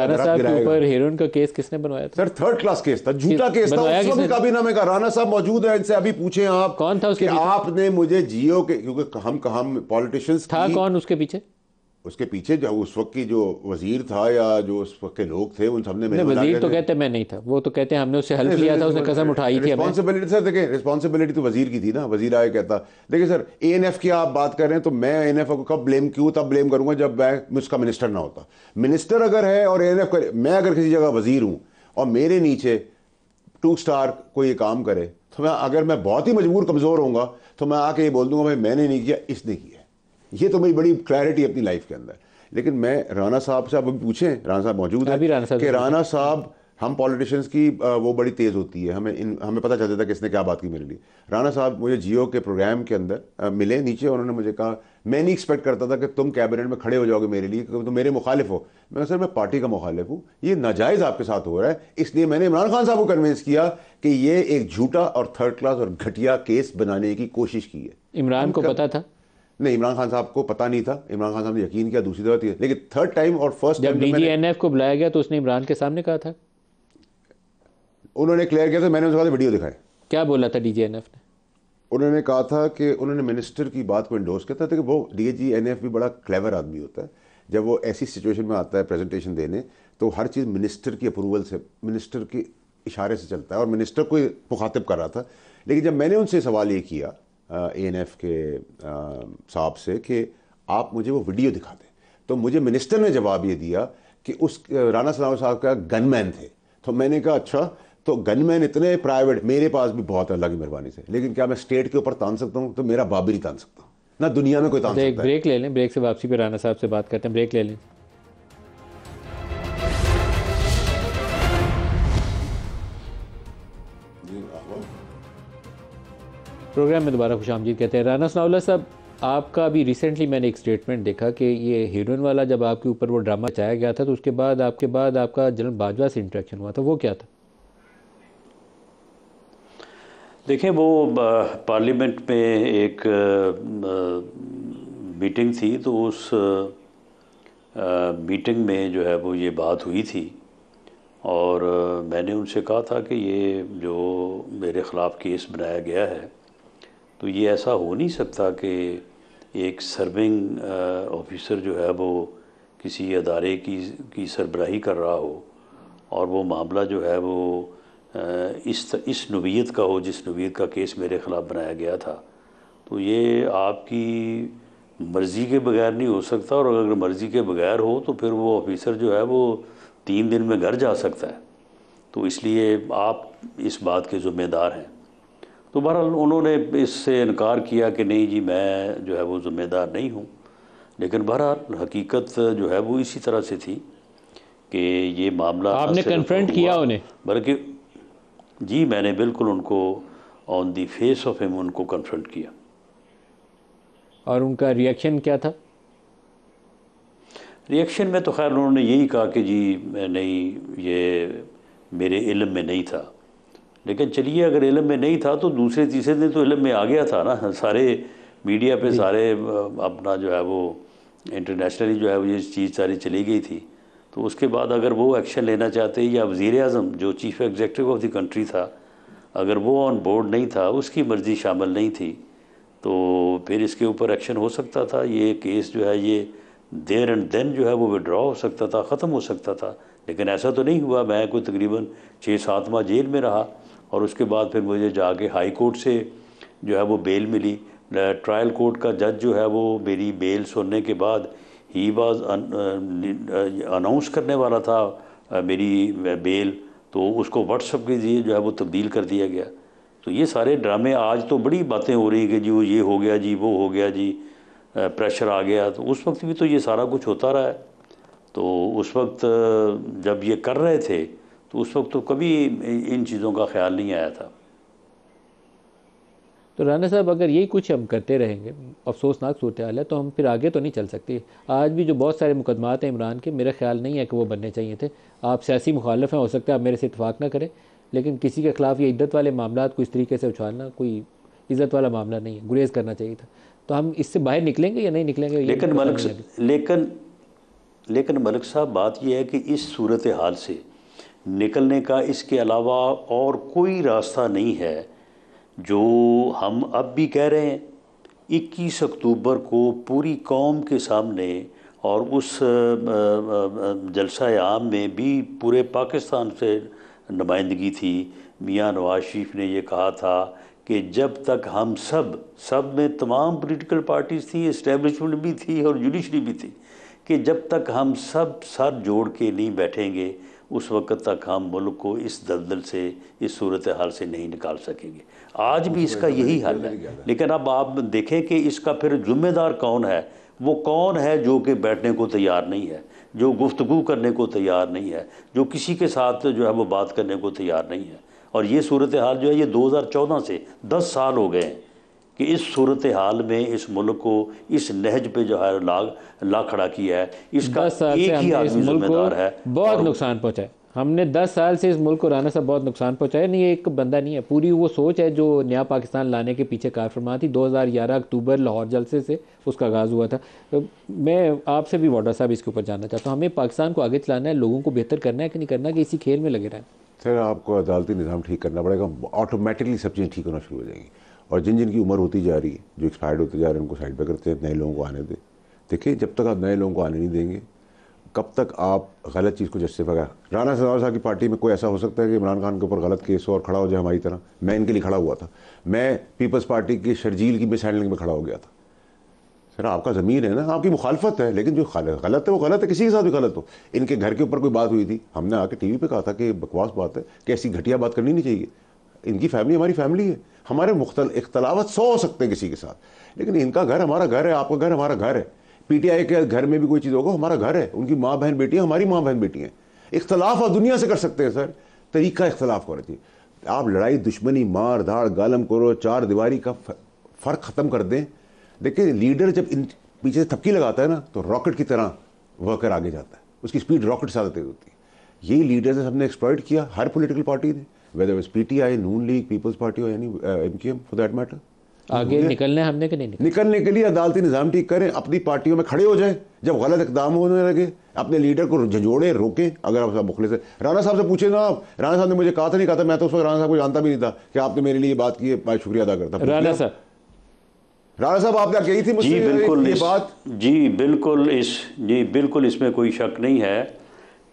ऊपर हीरोइन का केस किसने बनवाया था? सर थर्ड क्लास केस था झूठा केस था उस वक्त काबीना में कहा राणा साहब मौजूद है इनसे अभी पूछे आप कौन था उसके आपने मुझे जियो के क्योंकि हम हम पॉलिटिशियंस था कौन उसके पीछे? उसके पीछे जो उस वक्त की जो वज़ीर था या जो उस वक्त के लोग थे उन सबने मेरे वज़ीर तो कहते मैं नहीं था। वो तो कहते हैं हमने उससे हेल्प लिया था उसने कसम उठाई थी रिस्पॉन्सिबिलिटी सर देखें रिस्पॉन्सिबिलिटी तो वज़ीर की थी ना वज़ीर आए कहता देखिए सर ए एन एफ़ की आप बात कर रहे हैं तो मैं ए एन एफ़ को कब ब्लेम क्यों तब ब्लेम करूँगा जब मैं उसका मिनिस्टर ना होता। मिनिस्टर अगर है और ए एन एफ़ मैं अगर किसी जगह वज़ीर हूँ और मेरे नीचे टू स्टार कोई काम करे तो मैं अगर मैं बहुत ही मजबूर कमज़ोर होऊँगा तो मैं आके ये बोल दूँगा भाई मैंने नहीं किया इसने किया। ये तो मेरी बड़ी क्लैरिटी अपनी लाइफ के अंदर। लेकिन मैं राना साहब से आप अभी पूछें राना साहब मौजूद है कि राना साहब हम पॉलिटिशियंस की वो बड़ी तेज़ होती है हमें इन हमें पता चल जाता है किसने क्या बात की मेरे लिए। राना साहब मुझे जियो के प्रोग्राम के अंदर मिले नीचे उन्होंने मुझे कहा मैं नहीं एक्सपेक्ट करता था कि तुम कैबिनेट में खड़े हो जाओगे मेरे लिए क्योंकि तुम मेरे मुखालिफ हो। मैं सर मैं पार्टी का मुखालिफ हूँ। ये नाजायज़ आपके साथ हो रहा है इसलिए मैंने इमरान खान साहब को कन्विंस किया कि ये एक झूठा और थर्ड क्लास और घटिया केस बनाने की कोशिश की है। इमरान को पता था? नहीं इमरान खान साहब को पता नहीं था। इमरान खान साहब ने यकीन किया दूसरी दफ़ा लेकिन थर्ड टाइम और फ़र्स्ट जब डीजीएनएफ को बुलाया गया तो उसने इमरान के सामने कहा था। उन्होंने क्लियर किया था मैंने उसके बाद वीडियो दिखाए। क्या बोला था डीजीएनएफ ने? उन्होंने कहा था कि उन्होंने मिनिस्टर की बात को इंडोर्स किया था कि वो डी जी एन एफ़ भी बड़ा क्लेवर आदमी होता है। जब वो ऐसी सिचुएशन में आता है प्रेजेंटेशन देने तो हर चीज़ मिनिस्टर की अप्रूवल से मिनिस्टर के इशारे से चलता है और मिनिस्टर को मुखातिब कर रहा था। लेकिन जब मैंने उनसे सवाल ये किया ए एन एफ़ के साहब से कि आप मुझे वो वीडियो दिखा दें। तो मुझे मिनिस्टर ने जवाब ये दिया कि उस राना सलाम साहब का गनमैन थे। तो मैंने कहा अच्छा तो गनमैन इतने प्राइवेट मेरे पास भी बहुत अल्लाह की मेहरबानी से। लेकिन क्या मैं स्टेट के ऊपर तान सकता हूँ? तो मेरा बाबी नहीं तान सकता। ना दुनिया में कोई तान सकता ब्रेक ले लें ब्रेक से वापसी पे राना साहब से बात करते हैं। ब्रेक ले लें। प्रोग्राम में दोबारा खुश आमजीद कहते हैं, राना सनाउल्ला साहब, आपका अभी रिसेंटली मैंने एक स्टेटमेंट देखा कि ये हीरोइन वाला जब आपके ऊपर वो ड्रामा चाया गया था तो उसके बाद आपके बाद आपका जनरल बाजवा से इंट्रैक्शन हुआ था, वो क्या था? देखें वो पार्लियामेंट में एक मीटिंग थी तो उस मीटिंग में जो है वो ये बात हुई थी। और मैंने उनसे कहा था कि ये जो मेरे ख़िलाफ़ केस बनाया गया है तो ये ऐसा हो नहीं सकता कि एक सर्विंग ऑफिसर जो है वो किसी अदारे की की सरबराही कर रहा हो और वो मामला जो है वो इस इस नवीयत का हो जिस नवीयत का केस मेरे ख़िलाफ़ बनाया गया था। तो ये आपकी मर्ज़ी के बगैर नहीं हो सकता और अगर मर्ज़ी के बगैर हो तो फिर वो ऑफिसर जो है वो तीन दिन में घर जा सकता है। तो इसलिए आप इस बात के ज़िम्मेदार हैं। तो बहरहाल उन्होंने इससे इनकार किया कि नहीं जी मैं जो है वो ज़िम्मेदार नहीं हूँ। लेकिन बहरहाल हकीकत जो है वो इसी तरह से थी कि ये मामला आपने कन्फ्रंट किया उन्हें? बल्कि जी मैंने बिल्कुल उनको on the face of him उनको कन्फ्रंट किया। और उनका रिएक्शन क्या था? रिएक्शन में तो खैर उन्होंने यही कहा कि जी नहीं ये मेरे इल्म में नहीं था। लेकिन चलिए अगर इलम में नहीं था तो दूसरे तीसरे दिन तो इलम में आ गया था ना। सारे मीडिया पे सारे अपना जो है वो इंटरनेशनली जो है वो ये चीज़ सारी चली गई थी। तो उसके बाद अगर वो एक्शन लेना चाहते या वज़ी अजम जो chief executive of the country था अगर वो ऑन बोर्ड नहीं था उसकी मर्ज़ी शामिल नहीं थी तो फिर इसके ऊपर एक्शन हो सकता था। ये केस जो है ये देर एंड देन जो है वो विड्रॉ हो सकता था ख़त्म हो सकता था। लेकिन ऐसा तो नहीं हुआ। मैं कोई तकरीबन छः सात माह जेल में रहा। और उसके बाद फिर मुझे जाके हाई कोर्ट से जो है वो बेल मिली। ट्रायल कोर्ट का जज जो है वो मेरी बेल सुनने के बाद ही वाज अनाउंस करने वाला था मेरी बेल तो उसको व्हाट्सअप के ज़रिए जो है वो तब्दील कर दिया गया। तो ये सारे ड्रामे आज तो बड़ी बातें हो रही कि जी वो ये हो गया जी, वो हो गया जी प्रेशर आ गया। तो उस वक्त भी तो ये सारा कुछ होता रहा है। तो उस वक्त जब ये कर रहे थे तो उस वक्त तो कभी इन चीज़ों का ख्याल नहीं आया था। तो राना साहब अगर यही कुछ हम करते रहेंगे अफसोसनाक सूरत हाल है तो हम फिर आगे तो नहीं चल सकते। आज भी जो बहुत सारे मुकदमात हैं इमरान के मेरा ख्याल नहीं है कि वो बनने चाहिए थे। आप सियासी मुखालफ हैं हो सकता है आप मेरे से इतफाक़ ना करें लेकिन किसी के ख़िलाफ़ ये इद्दत वाले मामला को इस तरीके से उछालना कोई इज़्ज़त वाला मामला नहीं है गुरेज करना चाहिए था। तो हम इससे बाहर निकलेंगे या नहीं निकलेंगे लेकिन मलिक लेकिन लेकिन मलिक साहब बात यह है कि इस सूरत हाल से निकलने का इसके अलावा और कोई रास्ता नहीं है, जो हम अब भी कह रहे हैं। 21 अक्टूबर को पूरी कौम के सामने और उस जलसा आम में भी पूरे पाकिस्तान से नुमाइंदगी थी। मियाँ नवाज़ शरीफ ने ये कहा था कि जब तक हम सब सब में तमाम पॉलिटिकल पार्टीज़ थी इस्टेब्लिशमेंट भी थी और जुडिशरी भी थी, कि जब तक हम सब सर जोड़ के नहीं बैठेंगे उस वक्त तक हम मुल्क को इस दलदल से इस सूरत हाल से नहीं निकाल सकेंगे। आज भी इसका यही हल है। लेकिन अब आप देखें कि इसका फिर ज़िम्मेदार कौन है? वो कौन है जो कि बैठने को तैयार नहीं है? जो गुफ्तु करने को तैयार नहीं है? जो किसी के साथ जो है वो बात करने को तैयार नहीं है? और ये सूरत हाल जो है ये 2014 से 10 साल हो गए हैं। कि इस सूरत हाल में इस मुल्क को इस नहज पे जो है लाग ला खड़ा किया है। इसका एक ही आदमी जिम्मेदार है। बहुत नुकसान पहुँचा है हमने 10 साल से इस मुल्क को राना साहब बहुत नुकसान पहुँचाया। नहीं एक बंदा नहीं है। पूरी वो सोच है जो नया पाकिस्तान लाने के पीछे कार फरमा थी 2011 अक्टूबर लाहौर जलसे से उसका आगाज़ हुआ था। तो मैं आपसे भी वाटर साहब इसके ऊपर जानना चाहता हूँ। हमें पाकिस्तान को आगे चलाना है लोगों को बेहतर करना है कि नहीं करना कि इसी खेल में लगे रहें? सर आपको अदालती निज़ाम ठीक करना पड़ेगा। ऑटोमेटिकली सब चीज़ें ठीक होना शुरू हो जाएँगी। और जिन जिनकी उम्र होती जा रही है, जो एक्सपायर्ड होते जा रहे हैं, उनको साइड पे करते हैं, नए लोगों को आने दें। देखिए, जब तक आप नए लोगों को आने नहीं देंगे, कब तक आप गलत चीज़ को जस्टिफाई राना सदावर साहब की पार्टी में कोई ऐसा हो सकता है कि इमरान खान के ऊपर गलत केस हो और खड़ा हो जाए हमारी तरह? मैं इनके लिए खड़ा हुआ था। मैं पीपल्स पार्टी की शर्जील की मिस हैंडलिंग में खड़ा हो गया था। सर, आपका ज़मीन है ना, आपकी मुखालफत है, लेकिन जो गलत है वो गलत है, किसी के साथ भी गलत हो। इनके घर के ऊपर कोई बात हुई थी? हमने आके टीवी पे कहा था कि बकवास बात है, कि ऐसी घटिया बात करनी नहीं चाहिए। इनकी फैमिली हमारी फैमिली है। हमारे मुख्तल इख्तलावत सौ हो सकते हैं किसी के साथ। लेकिन इनका घर हमारा घर है, आपका घर हमारा घर है। पीटीआई के घर में भी कोई चीज़ होगा, हमारा घर है। उनकी माँ बहन बेटी हमारी माँ बहन बेटी हैं। इख्तलाफ आप दुनिया से कर सकते हैं, सर। तरीका इख्तलाफ होना चाहिए आप लड़ाई, दुश्मनी मार धाड़ गालम करो, चार दीवारी का फ़र्क ख़त्म कर दें। देखिए लीडर जब इन पीछे से थपकी लगाता है ना तो रॉकेट की तरह वर्कर आगे जाता है। उसकी स्पीड रॉकेट से तेज होती है। यही लीडर से हमने एक्सप्लॉइट किया, हर पोलिटिकल पार्टी ने। P T I Noon league peoples party और any M Q M for that matter आगे निकलने हमने कि नहीं निकल? निकलने के लिए अदालती निज़ाम ठीक करें अपनी पार्टियों में खड़े हो जाए। जब गलत इकदाम होने लगे अपने लीडर को झंझोड़े रोकें अगर आप मुखले से राणा साहब से पूछे ना आप राणा साहब ने मुझे कहा था नहीं कहा था मैं तो उस वक्त राना साहब को जानता भी नहीं था कि आपने मेरे लिए बात की है मैं शुक्रिया अदा करता राना साहब राणा साहब आपने कही थी जी बिल्कुल ये बात जी बिल्कुल इस जी बिल्कुल इसमें कोई शक नहीं है।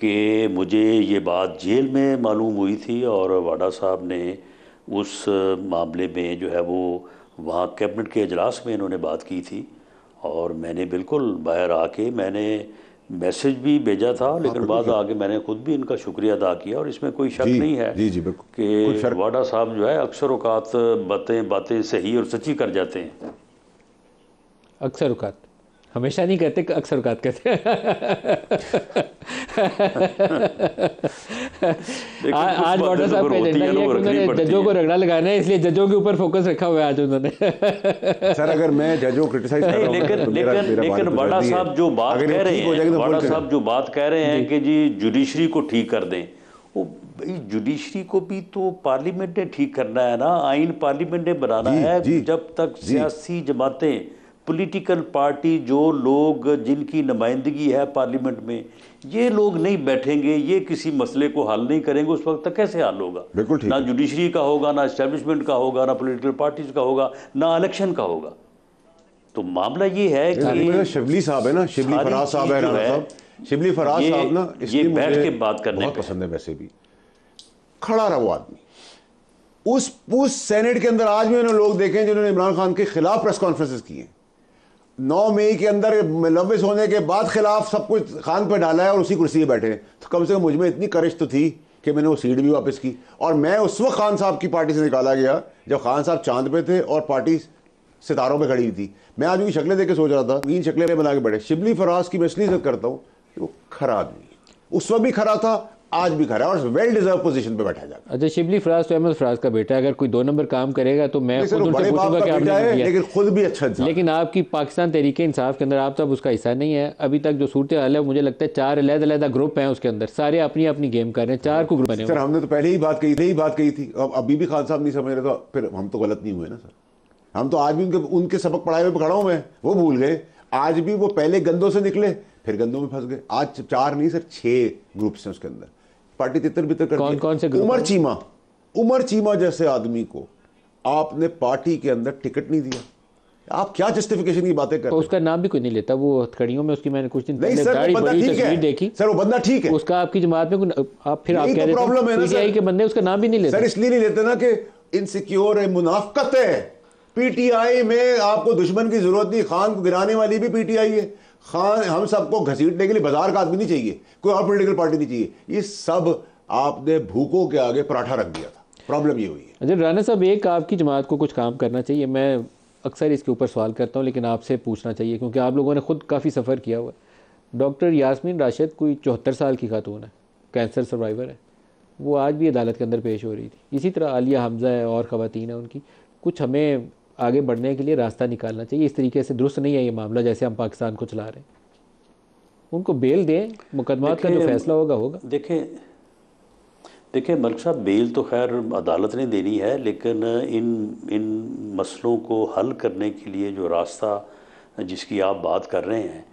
कि मुझे ये बात जेल में मालूम हुई थी और वाडा साहब ने उस मामले में जो है वो वहाँ कैबिनेट के अजलास में इन्होंने बात की थी। और मैंने बिल्कुल बाहर आके मैंने मैसेज भी भेजा था हाँ, लेकिन बाद आगे मैंने खुद भी इनका शुक्रिया अदा किया और इसमें कोई शक नहीं है जी जी कि वाडा साहब जो है अक्सर अवकात बातें बातें सही और सच्ची कर जाते हैं। अक्सर उकात हमेशा नहीं कहते अक्सर उकात कहते आज बॉर्डर साहब का एजेंडा ये उन्होंने जजों को रगड़ा लगाना है इसलिए जजों के ऊपर फोकस रखा हुआ है आज उन्होंने। सर अगर मैं जजों क्रिटिसाइज कर रहा लेकिन तो लेकिन लेकिन तो बड़ा साहब जो बात कह रहे हैं तो बड़ा साहब जो बात कह रहे हैं कि जी जुडिशरी को ठीक कर दें। वो भाई जुडिशरी को भी तो पार्लियामेंट ने ठीक करना है ना आइन पार्लियामेंट ने बनाना है जब तक सियासी जमातें पॉलिटिकल पार्टी जो लोग जिनकी नुमाइंदगी है पार्लियामेंट में ये लोग नहीं बैठेंगे ये किसी मसले को हल नहीं करेंगे उस वक्त तक कैसे हल होगा? बिल्कुल ना जुडिशरी का होगा ना इस्टेब्लिशमेंट का होगा ना पॉलिटिकल पार्टीज़ का होगा ना इलेक्शन का होगा। तो मामला ये है कि शिवली साहब है ना शिवली फराज साहब है साहब। शिवली फराज साहब ना ये बैठ के बात करने बहुत पसंद है वैसे भी। खड़ा रहा वो आदमी। उस उस सेनेट के अंदर आज भी उन्होंने लोग देखे जिन्होंने इमरान खान के खिलाफ प्रेस कॉन्फ्रेंसेस किए नौ मई के अंदर मुलविस होने के बाद खिलाफ सब कुछ खान पे डाला है और उसी कुर्सी पे बैठे हैं। तो कम से कम मुझमें इतनी करिश तो थी कि मैंने वो सीट भी वापस की। और मैं उस वक्त खान साहब की पार्टी से निकाला गया, जब खान साहब चाँद पे थे और पार्टी सितारों पे खड़ी थी। मैं आज उनकी शक्लें देख के सोच रहा था, तीन शक्लें बना के बैठे। शिबली फराज की मैं इसलिए करता हूँ कि वो खरा आदमी उस वक्त भी खरा था आज भी खड़ा और वेल डिजर्व पोजीशन पे बैठा जाता अच्छा शिबली फराज तो अहमद फराज का बेटा है। अगर कोई दो नंबर काम करेगा तो मैं खुद उनसे पूछूँगा कि आपने है, लेकिन खुद भी अच्छा लेकिन आपकी पाकिस्तान तहरीके इंसाफ के अंदर आप तब उसका हिस्सा नहीं है। अभी तक जो सूरत हाल है मुझे लगता है चार अलग अलग ग्रुप हैं उसके अंदर। सारे अपनी अपनी गेम कर रहे हैं चार को ग्रुप बने सर हमने तो पहले ही बात कही थी बात कही थी। अब अभी भी खान साहब नहीं समझ रहे तो फिर हम तो गलत नहीं हुए ना सर। हम तो आज भी उनके उनके सबक पढ़ाए हुए खड़ा हूँ मैं वो भूल गए। आज भी वो पहले गंदों से निकले फिर गंदों में फंस गए। आज चार नहीं सर छह ग्रुप्स हैं उसके अंदर। पार्टी तितर बितर कर कौन कौन से उमर चीमा उमर चीमा जैसे आदमी को आपने पार्टी के अंदर टिकट नहीं दिया। आप क्या जस्टिफिकेशन की बातें कर तो उसका नाम भी कोई नहीं लेता वो हथकड़ियों में उसकी मैंने कुछ दिन नहीं सर वो बंदा ठीक है। देखी। सर वो बंदा ठीक है। उसका आपकी जमात में आप फिर आप कह तो प्रॉब्लम है ना के बंदे उसका नाम भी नहीं लेते। सर इसलिए नहीं लेते ना कि इनसिक्योर है मुनाफकत है। पीटीआई में आपको दुश्मन की ज़रूरत नहीं खान को गिराने वाली भी पीटीआई है। खान, हम सबको घसीटने के लिए बाज़ार का आदमी नहीं चाहिए, कोई और पोलिटिकल पार्टी नहीं चाहिए। ये सब आपने भूखों के आगे पराठा रख दिया था। प्रॉब्लम ये हुई है। अच्छा राना साहब, एक आपकी जमात को कुछ काम करना चाहिए। मैं अक्सर इसके ऊपर सवाल करता हूँ, लेकिन आपसे पूछना चाहिए, क्योंकि आप लोगों ने खुद काफ़ी सफ़र किया हुआ है। डॉक्टर यासमीन राशिद कोई चौहत्तर साल की खातून है, कैंसर सर्वाइवर है। वो आज भी अदालत के अंदर पेश हो रही थी। इसी तरह आलिया हमज़ा है, और ख़वातीन है उनकी। कुछ हमें आगे बढ़ने के लिए रास्ता निकालना चाहिए। इस तरीके से दुरुस्त नहीं है ये मामला जैसे हम पाकिस्तान को चला रहे हैं। उनको बेल दें मुकदमा का जो फैसला होगा होगा। देखें देखिए मलिक साहब बेल तो खैर अदालत ने देनी है लेकिन इन इन मसलों को हल करने के लिए जो रास्ता जिसकी आप बात कर रहे हैं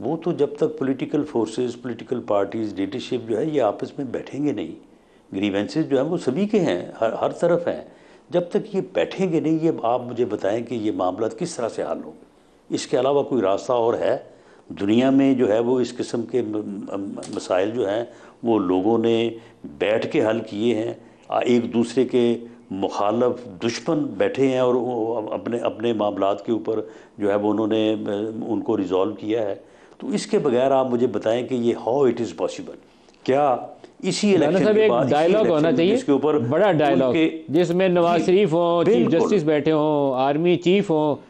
वो तो जब तक political forces political parties leadership जो है ये आपस में बैठेंगे नहीं। ग्रीवेंसेस जो हैं वो सभी के हैं हर हर तरफ़ हैं। जब तक ये बैठेंगे नहीं, ये आप मुझे बताएँ कि ये मामला किस तरह से हल हो इसके अलावा कोई रास्ता और है? दुनिया में जो है वो इस किस्म के मसाइल जो हैं, वो लोगों ने बैठ के हल किए हैं। एक दूसरे के मुखालफ दुश्मन बैठे हैं और अपने अपने मामला के ऊपर जो है वो उन्होंने उनको रिज़ॉल्व किया है। तो इसके बगैर आप मुझे बताएँ कि ये हाउ इट इज़ पॉसिबल क्या इसी इलेक्शन के बाद डायलॉग होना चाहिए इसके ऊपर बड़ा डायलॉग जिसमें नवाज़ शरीफ हो चीफ जस्टिस बैठे हों आर्मी चीफ हो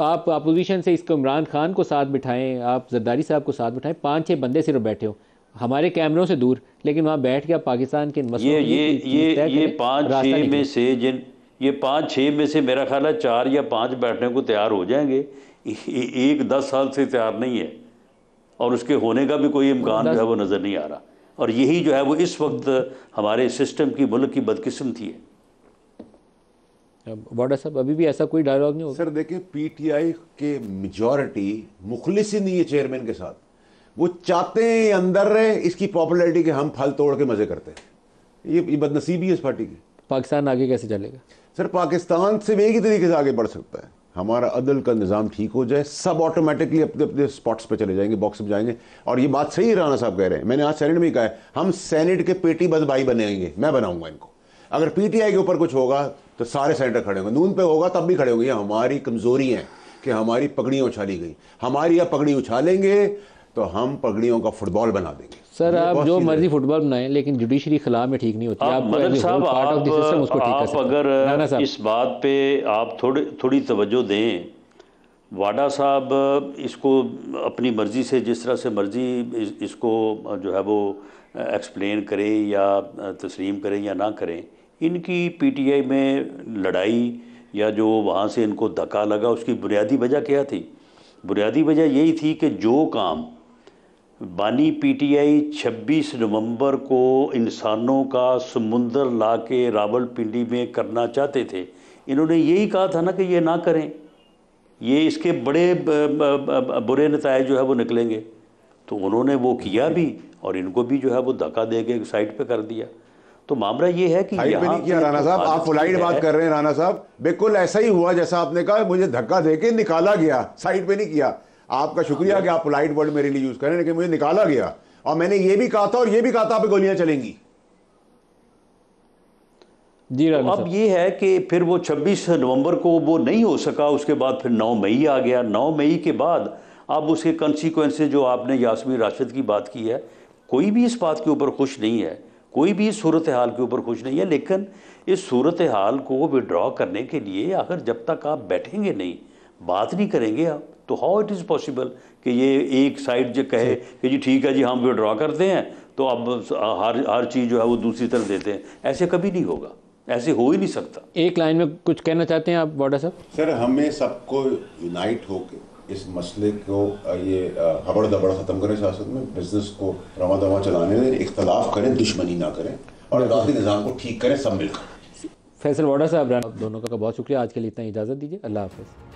आप अपोजिशन से इसको इमरान खान को साथ बिठाएँ आप जरदारी साहब को साथ बिठाएँ पाँच छह बंदे सिर्फ़ बैठे हो हमारे कैमरों से दूर लेकिन वहाँ बैठ के आप पाकिस्तान के ये ये ये ये पाँच छः में से जिन ये पाँच छः में से मेरा ख्याल है चार या पाँच बैठने को तैयार हो जाएँगे। एक दस साल से तैयार नहीं है और उसके होने का भी कोई इम्कान जो है वो नज़र नहीं आ रहा। और यही जो है वो इस वक्त हमारे सिस्टम की मुल्क की बदकिस्मती है। बॉर्डर साहब अभी भी ऐसा कोई डायलॉग नहीं होगा? सर देखें पीटीआई के मेजॉरिटी मुखलिस ही नहीं है चेयरमैन के साथ। वो चाहते हैं अंदर रहे इसकी पॉपुलैरिटी के हम फल तोड़ के मज़े करते हैं। ये ये बदनसीबी है इस पार्टी की। पाकिस्तान आगे कैसे चलेगा? सर पाकिस्तान से भी एक ही तरीके से आगे बढ़ सकता है। हमारा अदल का निज़ाम ठीक हो जाए, सब ऑटोमेटिकली अपने अपने स्पॉट्स पे चले जाएँगे बॉक्स में जाएँगे। और ये बात सही राना साहब कह रहे हैं। मैंने आज सेनेट में कहा है, हम सेनेट के पेटी बस भाई बनेंगे, मैं बनाऊँगा इनको। अगर पीटीआई के ऊपर कुछ होगा तो सारे सेनेटर खड़े होंगे। नून पे होगा, तब भी खड़े होंगे। ये हमारी कमज़ोरी है कि हमारी पगड़ियाँ उछाली गई। हमारी यह पगड़ी उछालेंगे तो हम पगड़ियों का फुटबॉल बना देंगे। सर आप जो मर्ज़ी फुटबॉल बनाएँ लेकिन जुडिशरी खिलाफ में ठीक नहीं होती। आप मदन साहब आप, आप अगर इस बात पे आप थोड़ी थोड़ी तवज्जो दें वाडा साहब इसको अपनी मर्ज़ी से जिस तरह से मर्ज़ी इस, इसको जो है वो एक्सप्लेन करें या तस्लीम करें या ना करें इनकी पीटीआई में लड़ाई या जो वहाँ से इनको धक्का लगा उसकी बुनियादी वजह क्या थी? बुनियादी वजह यही थी कि जो काम बानी पीटीआई 26 नवंबर को इंसानों का समुंदर ला के रावलपिंडी में करना चाहते थे। इन्होंने यही कहा था ना कि ये ना करें। ये इसके बड़े बुरे नतज जो है वो निकलेंगे। तो उन्होंने वो किया भी और इनको भी जो है वो धक्का दे के साइड पे कर दिया। तो मामला ये है कि नहीं किया राना साहब। आप पोलाइट बात कर रहे हैं राना साहब। बिल्कुल ऐसा ही हुआ जैसा आपने कहा। मुझे धक्का दे के निकाला गया। साइड पे नहीं किया। आपका शुक्रिया कि आप पोलाइट वर्ड मेरे लिए यूज़ करें लेकिन मुझे निकाला गया। और मैंने ये भी कहा था और ये भी कहा था आप गोलियाँ चलेंगी। जी तो अब ये है कि फिर वो 26 नवंबर को वो नहीं हो सका उसके बाद फिर 9 मई आ गया। 9 मई के बाद अब उसके कंसिक्वेंसेज जो आपने यासमी राशिद की बात की है कोई भी इस बात के ऊपर खुश नहीं है कोई भी इस सूरत हाल के ऊपर खुश नहीं है लेकिन इस सूरत हाल को विड्रॉ करने के लिए अगर जब तक आप बैठेंगे नहीं बात नहीं करेंगे आप। तो हाउ इट इज़ पॉसिबल कि ये एक साइड जो कहे कि जी ठीक है जी हम विड्रॉ करते हैं तो अब हर हर चीज़ जो है वो दूसरी तरफ़ देते हैं। ऐसे कभी नहीं होगा। ऐसे हो ही नहीं सकता। एक लाइन में कुछ कहना चाहते हैं आप बॉर्डर साहब? सर हमें सबको यूनाइट होकर इस मसले को ये हबड़ दबड़ ख़त्म करें सियासत में बिज़नेस को रवा दवा चलाने में इख्तलाफ करें दुश्मनी ना करें और इदाफी निज़ाम को ठीक करें सब मिलकर। फैसल वाडा साहब दोनों का बहुत शुक्रिया। आज के लिए इतना इजाज़त दीजिए। अल्लाह हाफ़